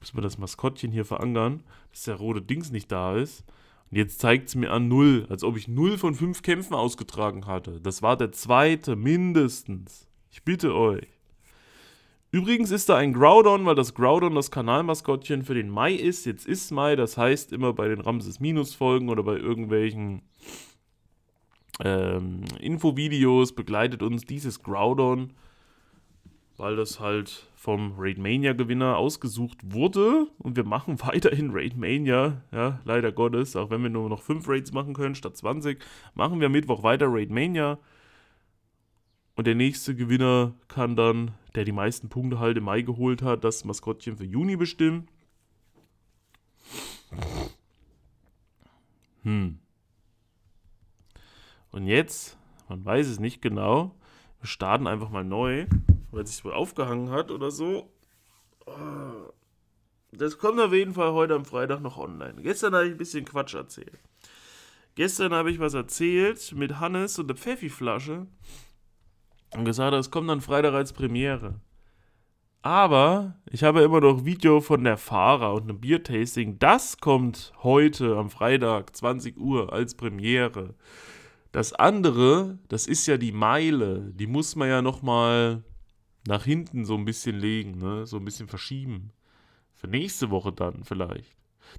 Müssen wir das Maskottchen hier verankern, dass der rote Dings nicht da ist. Und jetzt zeigt es mir an null, als ob ich null von fünf Kämpfen ausgetragen hatte. Das war der zweite, mindestens. Ich bitte euch. Übrigens ist da ein Groudon, weil das Groudon das Kanalmaskottchen für den Mai ist. Jetzt ist Mai, das heißt immer bei den Ramses-Minus-Folgen oder bei irgendwelchen ähm, Infovideos begleitet uns dieses Groudon, weil das halt vom Raidmania-Gewinner ausgesucht wurde. Und wir machen weiterhin Raidmania, ja, leider Gottes, auch wenn wir nur noch 5 Raids machen können statt 20, machen wir Mittwoch weiter Raidmania. Und der nächste Gewinner kann dann, der die meisten Punkte halt im Mai geholt hat, das Maskottchen für Juni bestimmen. Hm. Und jetzt, man weiß es nicht genau, wir starten einfach mal neu, weil es sich wohl aufgehangen hat oder so. Das kommt auf jeden Fall heute am Freitag noch online. Gestern habe ich ein bisschen Quatsch erzählt. Gestern habe ich was erzählt mit Hannes und der Pfeffi-Flasche und gesagt, es kommt dann Freitag als Premiere. Aber ich habe immer noch Video von der Fahrer und einem Biertasting. Das kommt heute am Freitag 20 Uhr als Premiere. Das andere, das ist ja die Meile. Die muss man ja nochmal nach hinten so ein bisschen legen, ne? so ein bisschen verschieben. Für nächste Woche dann vielleicht.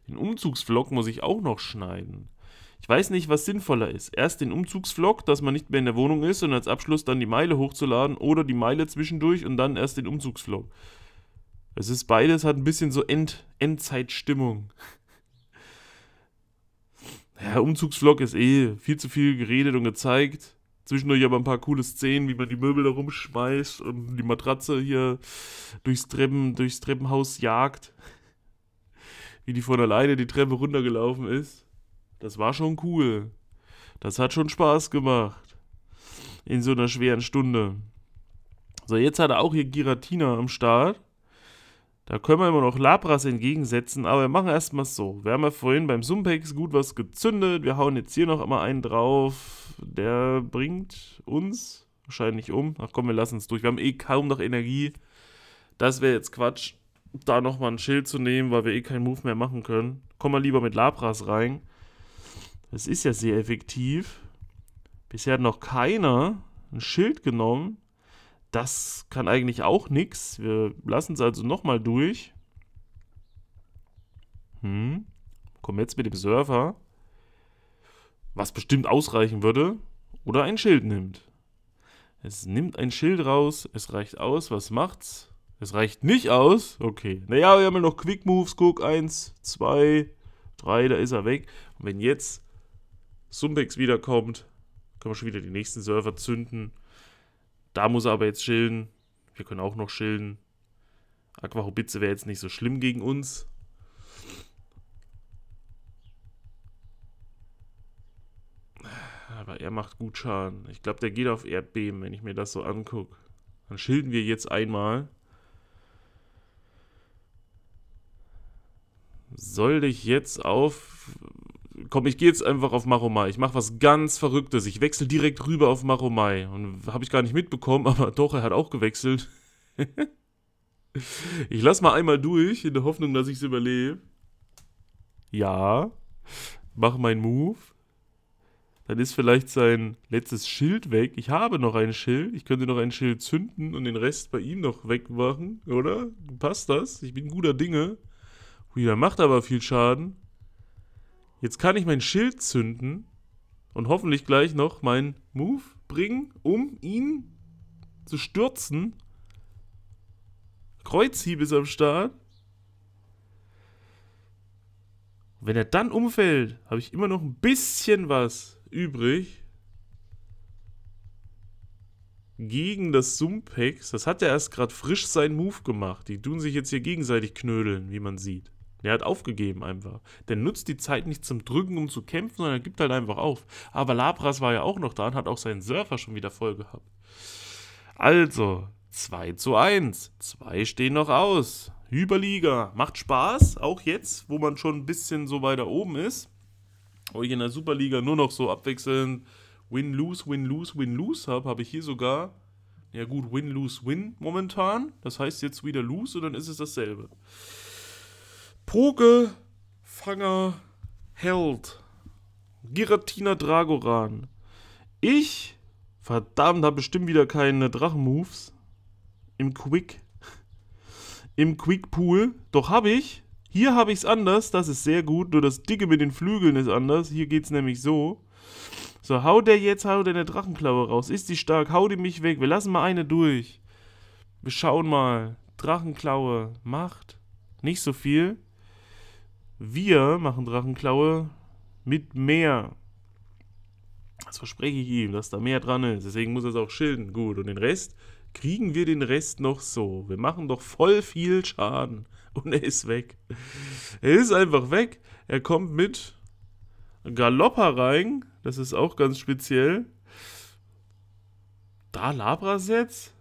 Den Umzugsvlog muss ich auch noch schneiden. Ich weiß nicht, was sinnvoller ist. Erst den Umzugsvlog, dass man nicht mehr in der Wohnung ist und als Abschluss dann die Meile hochzuladen oder die Meile zwischendurch und dann erst den Umzugsvlog. Es ist beides, hat ein bisschen so End Endzeitstimmung. Ja, Umzugsvlog ist eh viel zu viel geredet und gezeigt. Zwischendurch aber ein paar coole Szenen, wie man die Möbel da rumschmeißt und die Matratze hier durchs, Treppen, durchs Treppenhaus jagt. Wie die von alleine die Treppe runtergelaufen ist. Das war schon cool. Das hat schon Spaß gemacht. In so einer schweren Stunde. So, jetzt hat er auch hier Giratina am Start. Da können wir immer noch Labras entgegensetzen, aber wir machen erstmal so. Wir haben ja vorhin beim Sumpex gut was gezündet. Wir hauen jetzt hier noch immer einen drauf. Der bringt uns wahrscheinlich um. Ach komm, wir lassen es durch. Wir haben eh kaum noch Energie. Das wäre jetzt Quatsch, da nochmal ein Schild zu nehmen, weil wir eh keinen Move mehr machen können. Komm mal lieber mit Labras rein. Das ist ja sehr effektiv. Bisher hat noch keiner ein Schild genommen. Das kann eigentlich auch nichts. Wir lassen es also nochmal durch. Hm. Kommen jetzt mit dem Surfer. Was bestimmt ausreichen würde. Oder ein Schild nimmt. Es nimmt ein Schild raus. Es reicht aus. Was macht's? Es reicht nicht aus. Okay. Naja, wir haben ja noch Quick Moves. Guck. Eins, zwei, drei. Da ist er weg. Und wenn jetzt Sumbex wiederkommt, können wir schon wieder die nächsten Surfer zünden. Da muss er aber jetzt schilden. Wir können auch noch schilden. Aquahobitze wäre jetzt nicht so schlimm gegen uns. Aber er macht gut Schaden. Ich glaube, der geht auf Erdbeben, wenn ich mir das so angucke. Dann schilden wir jetzt einmal. Soll ich jetzt auf komm, ich gehe jetzt einfach auf Maromai. Ich mache was ganz Verrücktes. Ich wechsle direkt rüber auf Maromai. Und habe ich gar nicht mitbekommen, aber doch, er hat auch gewechselt. ich lass mal einmal durch, in der Hoffnung, dass ich es überlebe. Ja. Mach meinen Move. Dann ist vielleicht sein letztes Schild weg. Ich habe noch ein Schild. Ich könnte noch ein Schild zünden und den Rest bei ihm noch wegmachen, oder? Passt das? Ich bin guter Dinge. Ui, der macht aber viel Schaden. Jetzt kann ich mein Schild zünden und hoffentlich gleich noch meinen Move bringen, um ihn zu stürzen. Kreuzhieb ist am Start. Wenn er dann umfällt, habe ich immer noch ein bisschen was übrig. Gegen das Sumpex. Das hat er erst gerade frisch seinen Move gemacht. Die tun sich jetzt hier gegenseitig knödeln, wie man sieht. Der hat aufgegeben einfach. Der nutzt die Zeit nicht zum Drücken, um zu kämpfen, sondern er gibt halt einfach auf. Aber Labras war ja auch noch da und hat auch seinen Surfer schon wieder voll gehabt. Also, 2 zu 1. Zwei stehen noch aus. Überliga. Macht Spaß, auch jetzt, wo man schon ein bisschen so weiter oben ist. Wo ich in der Superliga nur noch so abwechselnd Win-Lose, Win-Lose, Win-Lose habe, habe ich hier sogar, ja gut, Win-Lose-Win momentan. Das heißt jetzt wieder Lose und dann ist es dasselbe. Poge, Fanger, Held. Giratina Dragoran. Ich, verdammt, habe bestimmt wieder keine Drachenmoves. Im Quick. Im Quick Pool. Doch habe ich. Hier habe ich es anders. Das ist sehr gut. Nur das Dicke mit den Flügeln ist anders. Hier geht es nämlich so. So, hau der jetzt, hau der eine Drachenklaue raus. Ist die stark? Hau die mich weg. Wir lassen mal eine durch. Wir schauen mal. Drachenklaue macht nicht so viel. Wir machen Drachenklaue mit mehr. Das verspreche ich ihm, dass da mehr dran ist. Deswegen muss er es auch schilden. Gut, und den Rest kriegen wir den Rest noch so. Wir machen doch voll viel Schaden. Und er ist weg. Er ist einfach weg. Er kommt mit Galopper rein. Das ist auch ganz speziell. Da Labras jetzt?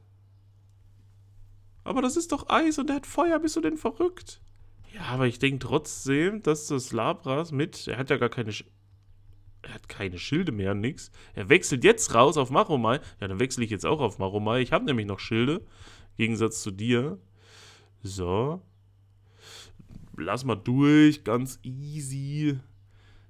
Aber das ist doch Eis und er hat Feuer. Bist du denn verrückt? Ja, aber ich denke trotzdem, dass das Labras mit, er hat ja gar keine, er hat keine Schilde mehr, nix. Er wechselt jetzt raus auf Maromai. Ja, dann wechsle ich jetzt auch auf Maromai. Ich habe nämlich noch Schilde, im Gegensatz zu dir. So. Lass mal durch, ganz easy.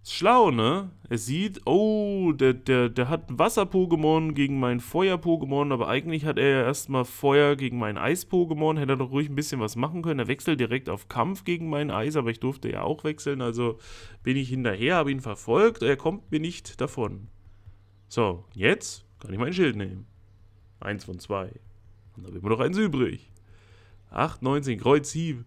Ist schlau, ne? Er sieht, oh, der, der, der hat ein Wasser-Pokémon gegen mein Feuer-Pokémon, aber eigentlich hat er ja erstmal Feuer gegen mein Eis-Pokémon. Hätte er doch ruhig ein bisschen was machen können. Er wechselt direkt auf Kampf gegen mein Eis, aber ich durfte ja auch wechseln. Also bin ich hinterher, habe ihn verfolgt. Er kommt mir nicht davon. So, jetzt kann ich mein Schild nehmen. Eins von zwei. Und da haben wir noch eins übrig. 8, 19, Kreuz, Hieb.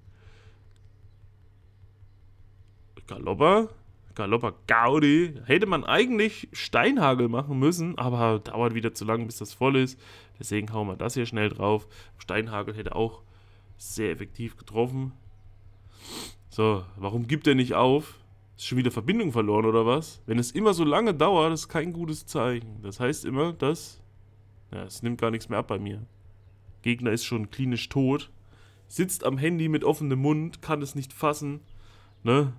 Galopper. Galopper Gaudi. Hätte man eigentlich Steinhagel machen müssen, aber dauert wieder zu lang, bis das voll ist. Deswegen hauen wir das hier schnell drauf. Steinhagel hätte auch sehr effektiv getroffen. So, warum gibt er nicht auf? Ist schon wieder Verbindung verloren oder was? Wenn es immer so lange dauert, ist kein gutes Zeichen. Das heißt immer, dass... Ja, es nimmt gar nichts mehr ab bei mir. Gegner ist schon klinisch tot. Sitzt am Handy mit offenem Mund, kann es nicht fassen. Ne?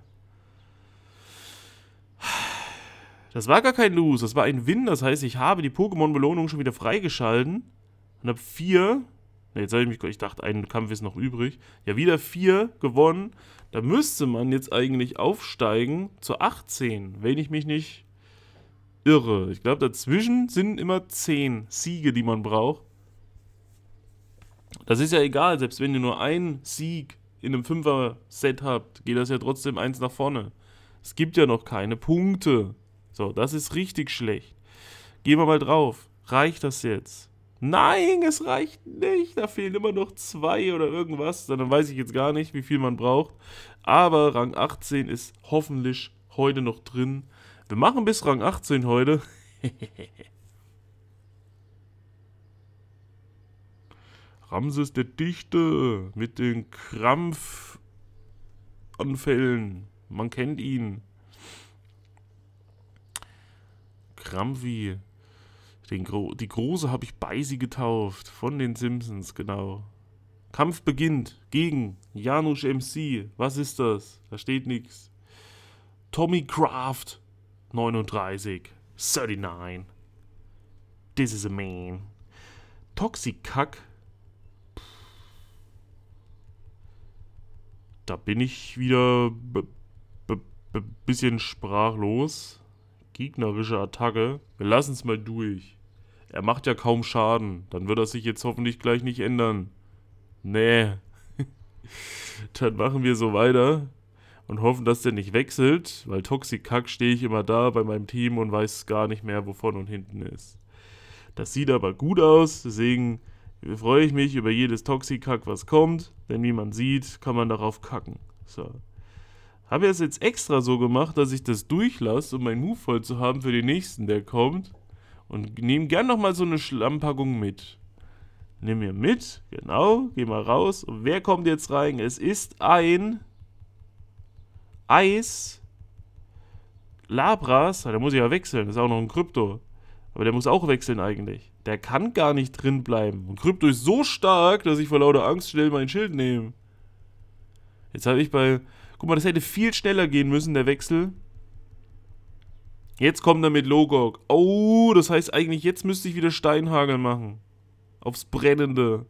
Das war gar kein Lose, das war ein Win. Das heißt, ich habe die Pokémon-Belohnung schon wieder freigeschalten. Und habe vier. Ne, jetzt habe ich mich. Ich dachte, ein Kampf ist noch übrig. Ja, wieder vier gewonnen. Da müsste man jetzt eigentlich aufsteigen zu 18, wenn ich mich nicht irre. Ich glaube, dazwischen sind immer 10 Siege, die man braucht. Das ist ja egal, selbst wenn ihr nur einen Sieg in einem Fünfer-Set habt, geht das ja trotzdem eins nach vorne. Es gibt ja noch keine Punkte. So, das ist richtig schlecht. Gehen wir mal drauf. Reicht das jetzt? Nein, es reicht nicht. Da fehlen immer noch zwei oder irgendwas. Dann weiß ich jetzt gar nicht, wie viel man braucht. Aber Rang 18 ist hoffentlich heute noch drin. Wir machen bis Rang 18 heute. Ramses der Dichte mit den Krampfanfällen. Man kennt ihn. Krampfi. Den Gro die Große habe ich Beisi getauft. Von den Simpsons, genau. Kampf beginnt gegen Janusz MC. Was ist das? Da steht nichts. Tommy Kraft, 39. 39. This is a man. Toxic Kack da bin ich wieder bisschen sprachlos. Gegnerische Attacke. Wir lassen es mal durch. Er macht ja kaum Schaden. Dann wird er sich jetzt hoffentlich gleich nicht ändern. Nee. Dann machen wir so weiter und hoffen, dass der nicht wechselt, weil Toxic Kack stehe ich immer da bei meinem Team und weiß gar nicht mehr, wo vorne und hinten ist. Das sieht aber gut aus, deswegen freue ich mich über jedes Toxikack, was kommt, denn wie man sieht, kann man darauf kacken. So. Habe es jetzt extra so gemacht, dass ich das durchlasse, um meinen Move voll zu haben für den nächsten, der kommt. Und nehme gern nochmal so eine Schlammpackung mit. Nimm mir mit, genau, geh mal raus. Und wer kommt jetzt rein? Es ist ein Eis Labras. Ah, da muss ich ja wechseln, das ist auch noch ein Krypto. Aber der muss auch wechseln eigentlich. Der kann gar nicht drin bleiben. Und Krypto ist so stark, dass ich vor lauter Angst schnell mein Schild nehme. Jetzt habe ich bei... Guck mal, das hätte viel schneller gehen müssen, der Wechsel. Jetzt kommt er mit Logok. Oh, das heißt eigentlich, jetzt müsste ich wieder Steinhagel machen. Aufs Brennende.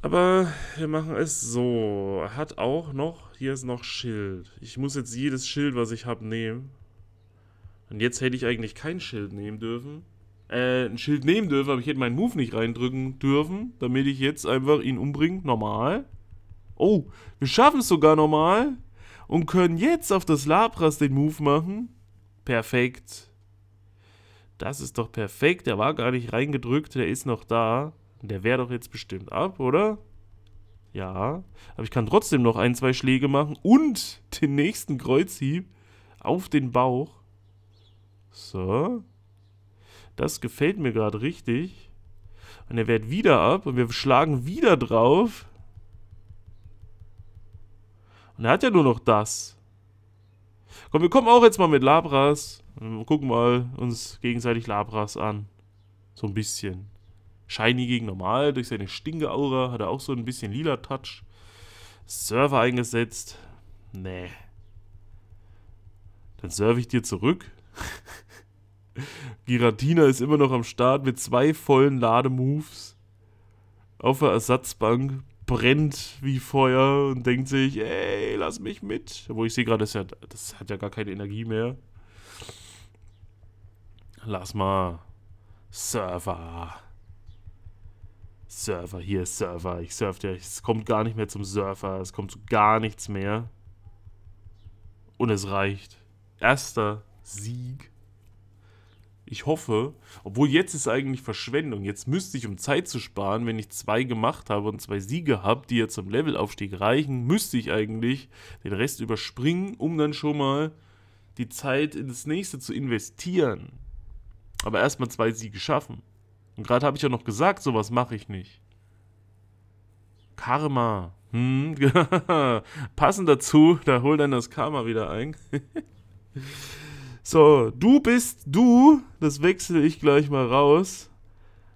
Aber wir machen es so. Er hat auch noch... Hier ist noch Schild. Ich muss jetzt jedes Schild, was ich habe, nehmen. Und jetzt hätte ich eigentlich kein Schild nehmen dürfen. Äh, ein Schild nehmen dürfen, aber ich hätte meinen Move nicht reindrücken dürfen, damit ich jetzt einfach ihn umbringe. Normal. Oh, wir schaffen es sogar normal. Und können jetzt auf das Labras den Move machen. Perfekt. Das ist doch perfekt. Der war gar nicht reingedrückt. Der ist noch da. Der wäre doch jetzt bestimmt ab, oder? Ja. Aber ich kann trotzdem noch ein, zwei Schläge machen. Und den nächsten Kreuzhieb auf den Bauch. So. Das gefällt mir gerade richtig. Und er wehrt wieder ab und wir schlagen wieder drauf. Und er hat ja nur noch das. Komm, wir kommen auch jetzt mal mit Labras. Und gucken mal uns gegenseitig Labras an. So ein bisschen. Shiny gegen normal. Durch seine Stinke-Aura hat er auch so ein bisschen lila Touch. Server eingesetzt. Nee. Dann serve ich dir zurück. Giratina ist immer noch am Start mit zwei vollen Lademoves. Auf der Ersatzbank brennt wie Feuer und denkt sich, ey, lass mich mit. Wo ich sehe gerade, das, das hat ja gar keine Energie mehr. Lass mal. Server. Server, hier ist Server. Ich surf ja. Es kommt gar nicht mehr zum Surfer. Es kommt zu gar nichts mehr. Und es reicht. Erster Sieg Ich hoffe, obwohl jetzt ist eigentlich Verschwendung. Jetzt müsste ich, um Zeit zu sparen, wenn ich zwei gemacht habe und zwei Siege habe, die jetzt zum Levelaufstieg reichen, müsste ich eigentlich den Rest überspringen, um dann schon mal die Zeit in das nächste zu investieren. Aber erstmal zwei Siege schaffen. Und gerade habe ich ja noch gesagt, sowas mache ich nicht. Karma. Hm, passend dazu, da hol dann das Karma wieder ein. so, du bist du. Das wechsle ich gleich mal raus.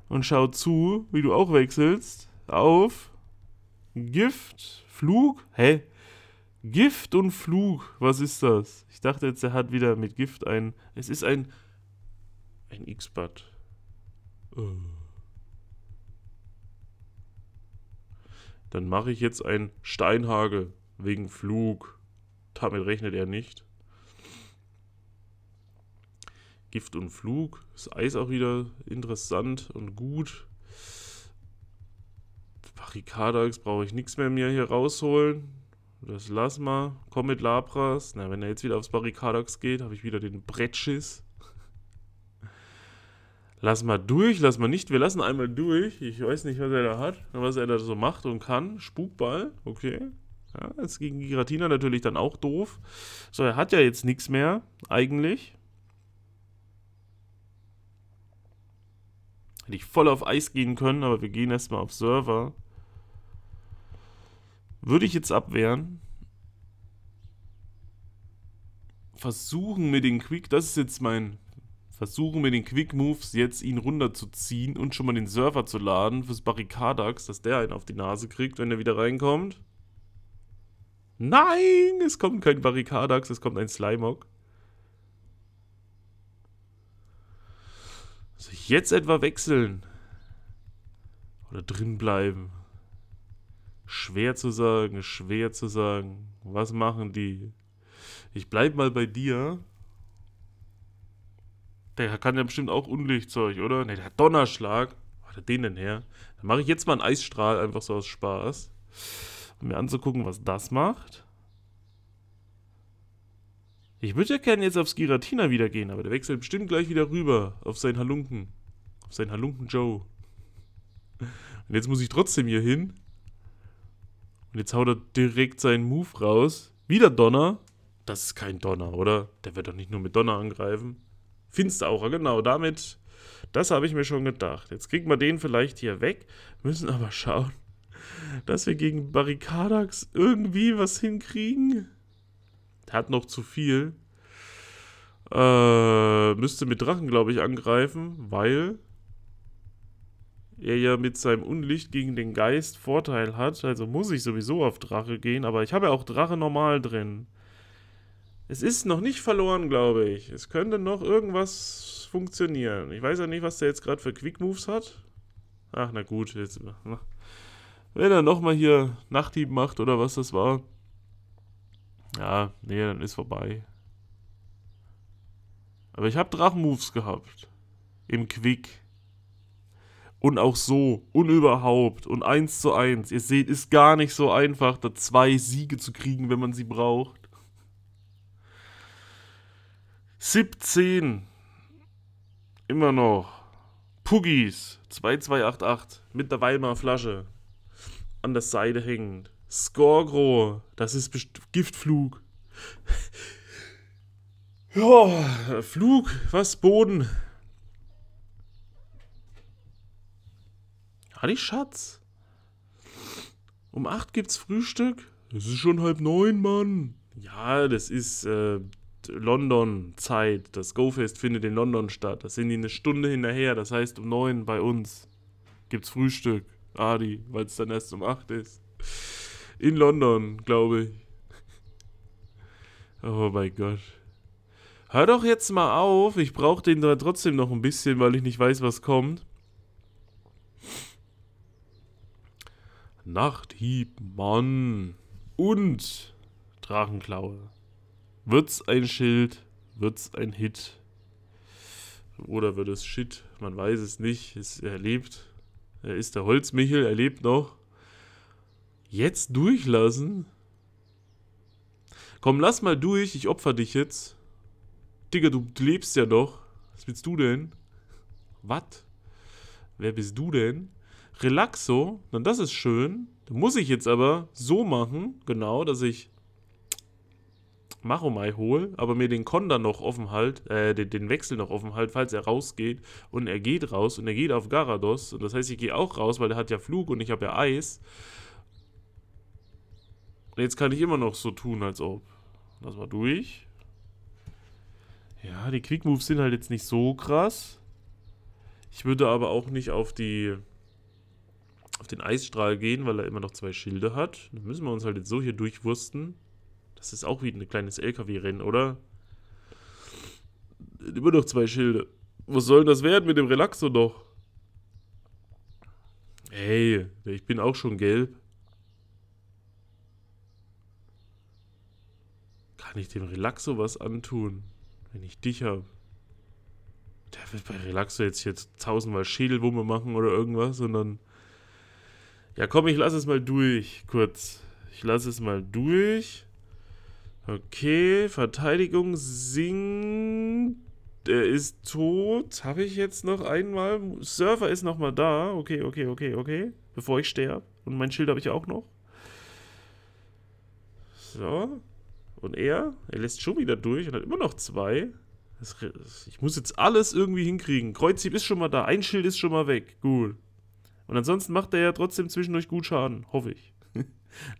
Und schau zu, wie du auch wechselst. Auf Gift, Flug. Hä? Gift und Flug. Was ist das? Ich dachte jetzt, er hat wieder mit Gift ein. Es ist ein. Ein X-Bad. Oh. Dann mache ich jetzt ein Steinhagel wegen Flug. Damit rechnet er nicht. Gift und Flug. Das Eis auch wieder interessant und gut. Barrikadax brauche ich nichts mehr mir hier rausholen. Das lass mal. Komm mit Labras. Na, wenn er jetzt wieder aufs Barrikadax geht, habe ich wieder den Brettschiss. Lass mal durch, lass mal nicht. Wir lassen einmal durch. Ich weiß nicht, was er da hat, was er da so macht und kann. Spukball, okay. Ja, ist gegen Giratina natürlich dann auch doof. So, er hat ja jetzt nichts mehr, eigentlich. Hätte ich voll auf Eis gehen können, aber wir gehen erstmal auf Server. Würde ich jetzt abwehren. Versuchen mit den Quick, das ist jetzt mein versuchen mit den Quick Moves jetzt ihn runterzuziehen und schon mal den Server zu laden fürs Barrikadax, dass der einen auf die Nase kriegt, wenn er wieder reinkommt. Nein, es kommt kein Barrikadax, es kommt ein Slimog. Soll ich jetzt etwa wechseln? Oder drin bleiben? Schwer zu sagen, schwer zu sagen. Was machen die? Ich bleib mal bei dir. Der kann ja bestimmt auch Unlichtzeug, oder? Ne, der hat Donnerschlag. Wo hat den denn her? Dann mache ich jetzt mal einen Eisstrahl, einfach so aus Spaß. Um mir anzugucken, was das macht. Ich würde ja gerne jetzt aufs Giratina wieder gehen, aber der wechselt bestimmt gleich wieder rüber auf seinen Halunken. Auf seinen Halunken Joe. Und jetzt muss ich trotzdem hier hin. Und jetzt haut er direkt seinen Move raus. Wieder Donner. Das ist kein Donner, oder? Der wird doch nicht nur mit Donner angreifen. Finsteraura, genau, damit, das habe ich mir schon gedacht. Jetzt kriegen wir den vielleicht hier weg, müssen aber schauen, dass wir gegen Barrikadax irgendwie was hinkriegen. Hat noch zu viel. Äh, müsste mit Drachen, glaube ich, angreifen, weil er ja mit seinem Unlicht gegen den Geist Vorteil hat. Also muss ich sowieso auf Drache gehen, aber ich habe ja auch Drache normal drin. Es ist noch nicht verloren, glaube ich. Es könnte noch irgendwas funktionieren. Ich weiß ja nicht, was der jetzt gerade für Quick Moves hat. Ach, na gut. Jetzt. Wenn er nochmal hier Nachthieb macht oder was das war. Ja, nee, dann ist vorbei. Aber ich habe Drachenmoves gehabt. Im Quick. Und auch so. Und überhaupt. Und eins zu eins. Ihr seht, ist gar nicht so einfach, da zwei Siege zu kriegen, wenn man sie braucht. 17. Immer noch. Puggies 2288 mit der Weimar Flasche an der Seite hängend. Skorgro, das ist Giftflug. ja, Flug, was Boden. Hatte ich Schatz. Um 8 gibt's Frühstück. Es ist schon halb neun, Mann. Ja, das ist äh, London-Zeit. Das Go-Fest findet in London statt. Da sind die eine Stunde hinterher. Das heißt, um neun bei uns gibt's Frühstück. Adi, weil es dann erst um acht ist. In London, glaube ich. Oh mein Gott. Hör doch jetzt mal auf. Ich brauche den da trotzdem noch ein bisschen, weil ich nicht weiß, was kommt. Nachthieb, Mann. Und Drachenklaue. Wird's ein Schild? Wird's ein Hit? Oder wird es Shit? Man weiß es nicht. Es, er lebt. Er ist der Holzmichel, er lebt noch. Jetzt durchlassen? Komm, lass mal durch, ich opfer dich jetzt. Digga, du lebst ja noch. Was willst du denn? Was? Wer bist du denn? Relaxo, dann das ist schön. Da muss ich jetzt aber so machen, genau, dass ich Maromai hole, aber mir den Konda noch offen halt, äh, den, den, Wechsel noch offen halt, falls er rausgeht. Und er geht raus und er geht auf Garados. Und das heißt, ich gehe auch raus, weil der hat ja Flug und ich habe ja Eis. Und jetzt kann ich immer noch so tun, als ob. Das war durch. Ja, die Quick Moves sind halt jetzt nicht so krass. Ich würde aber auch nicht auf die auf den Eisstrahl gehen, weil er immer noch zwei Schilde hat. Dann müssen wir uns halt jetzt so hier durchwursten. Das ist auch wie ein kleines LKW-Rennen, oder? Immer noch zwei Schilde. Was soll denn das werden mit dem Relaxo noch? Ey, ich bin auch schon gelb. Kann ich dem Relaxo was antun, wenn ich dich habe? Der wird bei Relaxo jetzt hier tausendmal Schädelwumme machen oder irgendwas, sondern. Ja, komm, ich lasse es mal durch, kurz. Ich lasse es mal durch. Okay, Verteidigung sinkt. Er ist tot. Habe ich jetzt noch einmal? Surfer ist nochmal da. Okay, okay, okay, okay. Bevor ich sterbe. Und mein Schild habe ich auch noch. So. Und er? Er lässt schon wieder durch und hat immer noch zwei. Das, ich muss jetzt alles irgendwie hinkriegen. Kreuzhieb ist schon mal da. Ein Schild ist schon mal weg. Gut. Und ansonsten macht er ja trotzdem zwischendurch gut Schaden. Hoffe ich.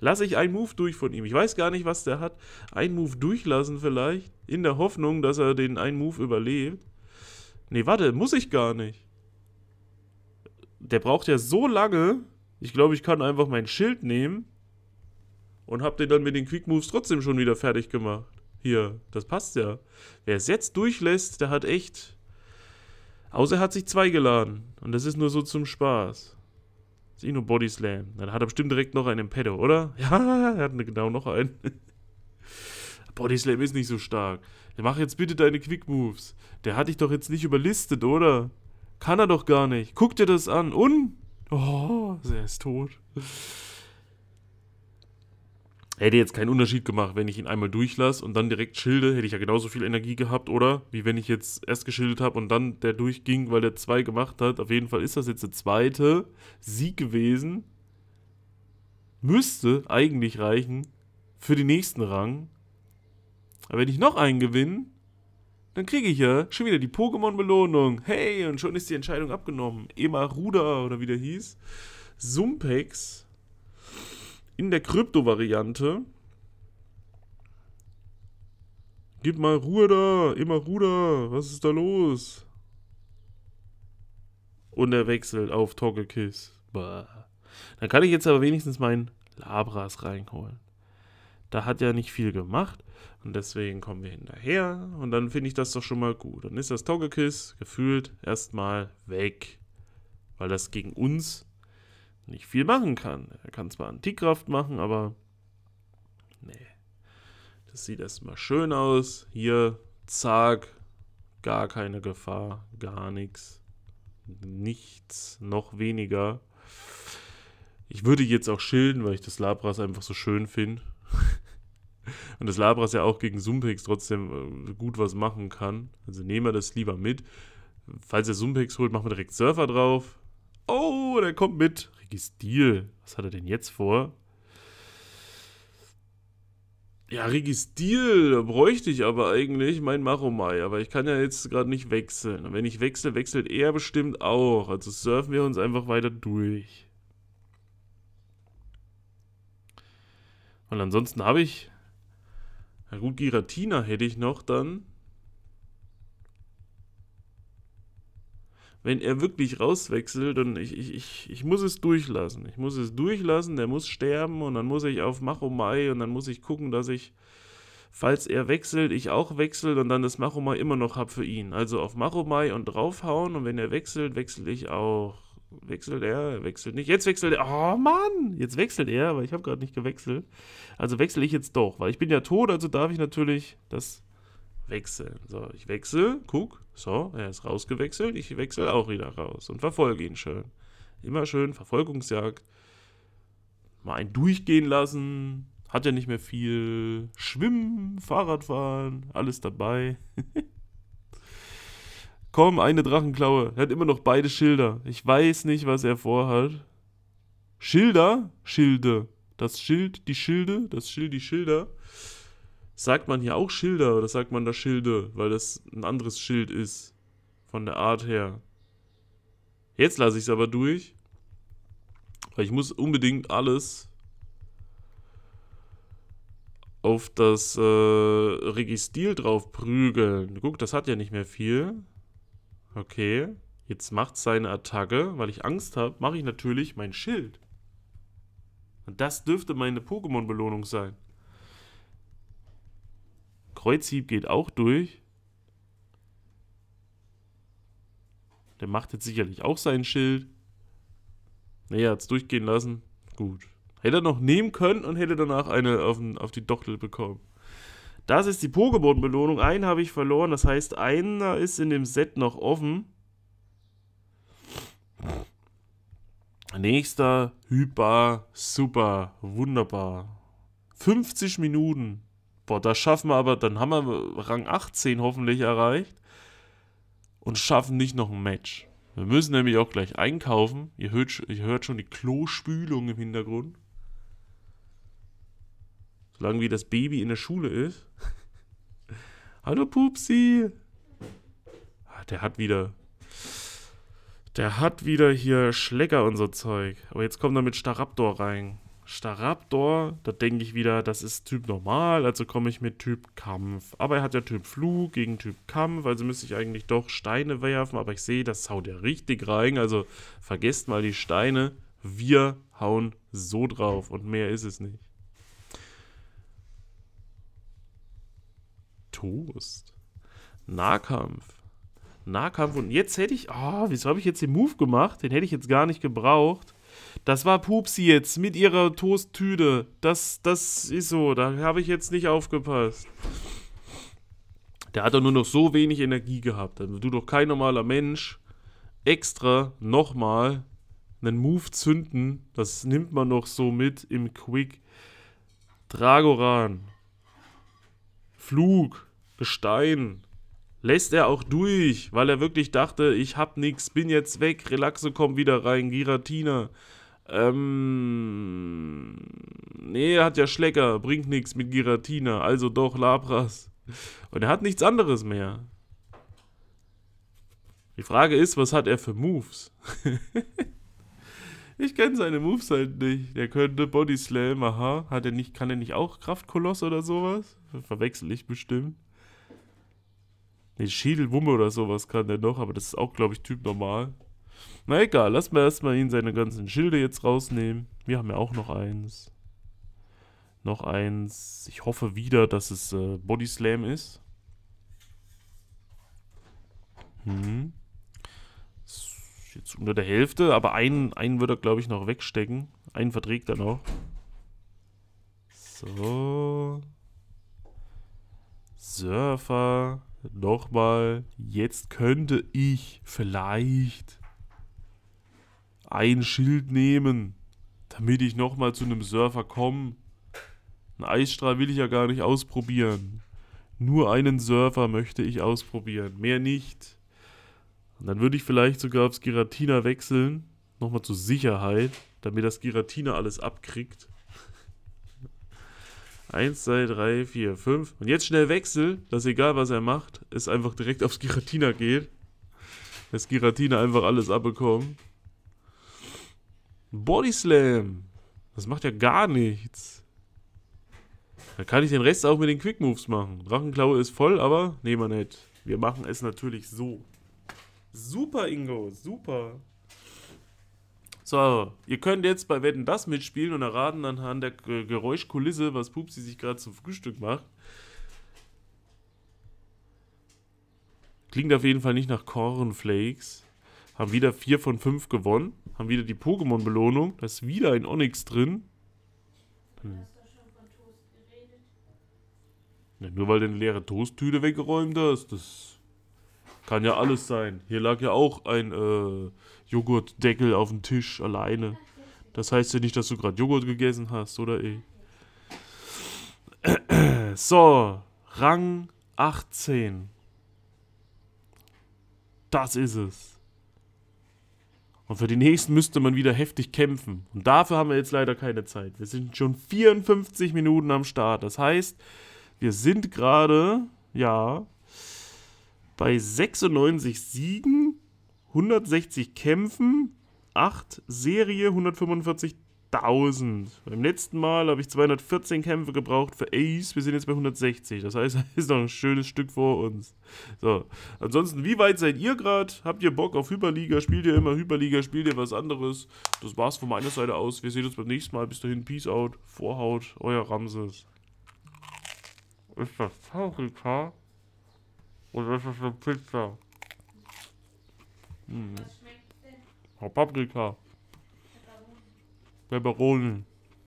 Lasse ich einen Move durch von ihm. Ich weiß gar nicht, was der hat. Einen Move durchlassen vielleicht. In der Hoffnung, dass er den einen Move überlebt. Nee, warte, muss ich gar nicht. Der braucht ja so lange. Ich glaube, ich kann einfach mein Schild nehmen. Und hab den dann mit den Quick Moves trotzdem schon wieder fertig gemacht. Hier, das passt ja. Wer es jetzt durchlässt, der hat echt. Außer er hat sich zwei geladen. Und das ist nur so zum Spaß. Das ist eh nur Body Slam. Dann hat er bestimmt direkt noch einen im Pedo, oder? Ja, er hat genau noch einen. Body Slam ist nicht so stark. Mach jetzt bitte deine Quick Moves. Der hat dich doch jetzt nicht überlistet, oder? Kann er doch gar nicht. Guck dir das an. Und? Oh, er ist tot. Hätte jetzt keinen Unterschied gemacht, wenn ich ihn einmal durchlasse und dann direkt schilde, hätte ich ja genauso viel Energie gehabt, oder? Wie wenn ich jetzt erst geschildert habe und dann der durchging, weil der zwei gemacht hat. Auf jeden Fall ist das jetzt der zweite Sieg gewesen. Müsste eigentlich reichen für den nächsten Rang. Aber wenn ich noch einen gewinne, dann kriege ich ja schon wieder die Pokémon-Belohnung. Hey, und schon ist die Entscheidung abgenommen. Ema Ruda oder wie der hieß. Sumpex in der Krypto-Variante. Gib mal Ruhe da, immer Ruder, was ist da los? Und er wechselt auf Togekiss. Dann kann ich jetzt aber wenigstens meinen Labras reinholen. Da hat ja nicht viel gemacht und deswegen kommen wir hinterher und dann finde ich das doch schon mal gut. Dann ist das Togekiss gefühlt erstmal weg, weil das gegen uns nicht viel machen kann. Er kann zwar Antikraft machen, aber nee. Das sieht erstmal schön aus. Hier, zack, gar keine Gefahr, gar nichts. Nichts, noch weniger. Ich würde jetzt auch schilden, weil ich das Labras einfach so schön finde. Und das Labras ja auch gegen Sumpix trotzdem äh, gut was machen kann. Also nehmen wir das lieber mit. Falls er Sumpix holt, machen wir direkt Surfer drauf. Oh, der kommt mit. Registil. Was hat er denn jetzt vor? Ja, Registil bräuchte ich aber eigentlich mein Maromai. Aber ich kann ja jetzt gerade nicht wechseln. Und wenn ich wechsle, wechselt er bestimmt auch. Also surfen wir uns einfach weiter durch. Und ansonsten habe ich. Na gut, Giratina hätte ich noch dann. Wenn er wirklich rauswechselt und ich, ich, ich, ich muss es durchlassen. Ich muss es durchlassen, der muss sterben und dann muss ich auf Machomai und dann muss ich gucken, dass ich, falls er wechselt, ich auch wechsle und dann das Machomai immer noch habe für ihn. Also auf Machomai und draufhauen und wenn er wechselt, wechsle ich auch. Wechselt er? Wechselt nicht. Jetzt wechselt er. Oh Mann! Jetzt wechselt er, aber ich habe gerade nicht gewechselt. Also wechsle ich jetzt doch, weil ich bin ja tot, also darf ich natürlich das wechseln. So, ich wechsle, guck, so, er ist rausgewechselt, ich wechsle auch wieder raus und verfolge ihn schön. Immer schön Verfolgungsjagd. Mal einen durchgehen lassen, hat ja nicht mehr viel. Schwimmen, Fahrradfahren, alles dabei. komm, eine Drachenklaue. Er hat immer noch beide Schilder. Ich weiß nicht, was er vorhat. Schilder? Schilde. Das Schild, die Schilde, das Schild, die Schilder. Sagt man hier auch Schilder oder sagt man da Schilde, weil das ein anderes Schild ist. Von der Art her. Jetzt lasse ich es aber durch. Weil ich muss unbedingt alles auf das äh, Registil drauf prügeln. Guck, das hat ja nicht mehr viel. Okay. Jetzt macht seine Attacke, weil ich Angst habe, mache ich natürlich mein Schild. Und das dürfte meine Pokémon-Belohnung sein. Kreuzhieb geht auch durch. Der macht jetzt sicherlich auch sein Schild. Nee, er hat es durchgehen lassen. Gut. Hätte er noch nehmen können und hätte danach eine auf, auf die Dochtel bekommen. Das ist die Pokémon-Belohnung. Einen habe ich verloren. Das heißt, einer ist in dem Set noch offen. Nächster, Hyper, super, wunderbar. 50 Minuten. Boah, das schaffen wir aber, dann haben wir Rang 18 hoffentlich erreicht. Und schaffen nicht noch ein Match. Wir müssen nämlich auch gleich einkaufen. Ihr hört, ihr hört schon die Klospülung im Hintergrund. Solange wie das Baby in der Schule ist. Hallo Pupsi. Ah, der hat wieder. Der hat wieder hier Schlecker und so Zeug. Aber jetzt kommt er mit Staraptor rein. Staraptor, da denke ich wieder, das ist Typ Normal, also komme ich mit Typ Kampf. Aber er hat ja Typ Flug gegen Typ Kampf, also müsste ich eigentlich doch Steine werfen. Aber ich sehe, das haut er richtig rein. Also vergesst mal die Steine. Wir hauen so drauf und mehr ist es nicht. Toast. Nahkampf. Nahkampf und jetzt hätte ich, ah, oh, wieso habe ich jetzt den Move gemacht? Den hätte ich jetzt gar nicht gebraucht. Das war Pupsi jetzt mit ihrer Toasttüte. Das, das ist so, da habe ich jetzt nicht aufgepasst. Der hat doch nur noch so wenig Energie gehabt. Dann du doch kein normaler Mensch extra nochmal einen Move zünden. Das nimmt man noch so mit im Quick. Dragoran. Flug. Gestein. Lässt er auch durch, weil er wirklich dachte, ich hab nix, bin jetzt weg, Relaxe kommt wieder rein, Giratina. Ähm. Nee, er hat ja Schlecker, bringt nichts mit Giratina, also doch Labras. Und er hat nichts anderes mehr. Die Frage ist, was hat er für Moves? ich kenne seine Moves halt nicht. Der könnte Body Slam, aha. Hat er nicht, kann er nicht auch Kraftkoloss oder sowas? Verwechsel ich bestimmt. Ne, Schädelwumme oder sowas kann der noch, aber das ist auch, glaube ich, Typ normal. Na egal, lass mal erstmal ihn seine ganzen Schilde jetzt rausnehmen. Wir haben ja auch noch eins. Noch eins. Ich hoffe wieder, dass es äh, Body Slam ist. Hm. Jetzt unter der Hälfte, aber einen, einen wird er, glaube ich, noch wegstecken. Einen verträgt er noch. So. Surfer. Nochmal. Jetzt könnte ich vielleicht ein Schild nehmen, damit ich nochmal zu einem Surfer komme. Einen Eisstrahl will ich ja gar nicht ausprobieren. Nur einen Surfer möchte ich ausprobieren, mehr nicht. Und dann würde ich vielleicht sogar aufs Giratina wechseln, nochmal zur Sicherheit, damit das Giratina alles abkriegt. 1, 2, 3, 4, 5. Und jetzt schnell Wechsel, dass egal was er macht, es einfach direkt aufs Giratina geht. Das Giratina einfach alles abbekommen. Body Slam. Das macht ja gar nichts. Da kann ich den Rest auch mit den Quick Moves machen. Drachenklaue ist voll, aber nehmen wir nicht. Wir machen es natürlich so. Super, Ingo. Super. So, ihr könnt jetzt bei Wetten das mitspielen und erraten anhand der Geräuschkulisse, was Pupsi sich gerade zum Frühstück macht. Klingt auf jeden Fall nicht nach Cornflakes. Haben wieder 4 von 5 gewonnen. Haben wieder die Pokémon-Belohnung. Da ist wieder ein Onyx drin. Hm. Ja, nur weil du eine leere Toasttüte weggeräumt hast. Das kann ja alles sein. Hier lag ja auch ein äh, Joghurtdeckel auf dem Tisch alleine. Das heißt ja nicht, dass du gerade Joghurt gegessen hast, oder eh? So, Rang 18. Das ist es. Und für die nächsten müsste man wieder heftig kämpfen. Und dafür haben wir jetzt leider keine Zeit. Wir sind schon 54 Minuten am Start. Das heißt, wir sind gerade, ja, bei 96 Siegen, 160 Kämpfen, 8 Serie, 145 1000. Beim letzten Mal habe ich 214 Kämpfe gebraucht für Ace. Wir sind jetzt bei 160. Das heißt, es ist noch ein schönes Stück vor uns. So. Ansonsten, wie weit seid ihr gerade? Habt ihr Bock auf Hyperliga? Spielt ihr immer Hyperliga? Spielt ihr was anderes? Das war's von meiner Seite aus. Wir sehen uns beim nächsten Mal. Bis dahin, Peace out. Vorhaut, euer Ramses. Ist das Paprika? Oder ist das eine Pizza? Hm. Was schmeckt denn? Paprika. Peperoni.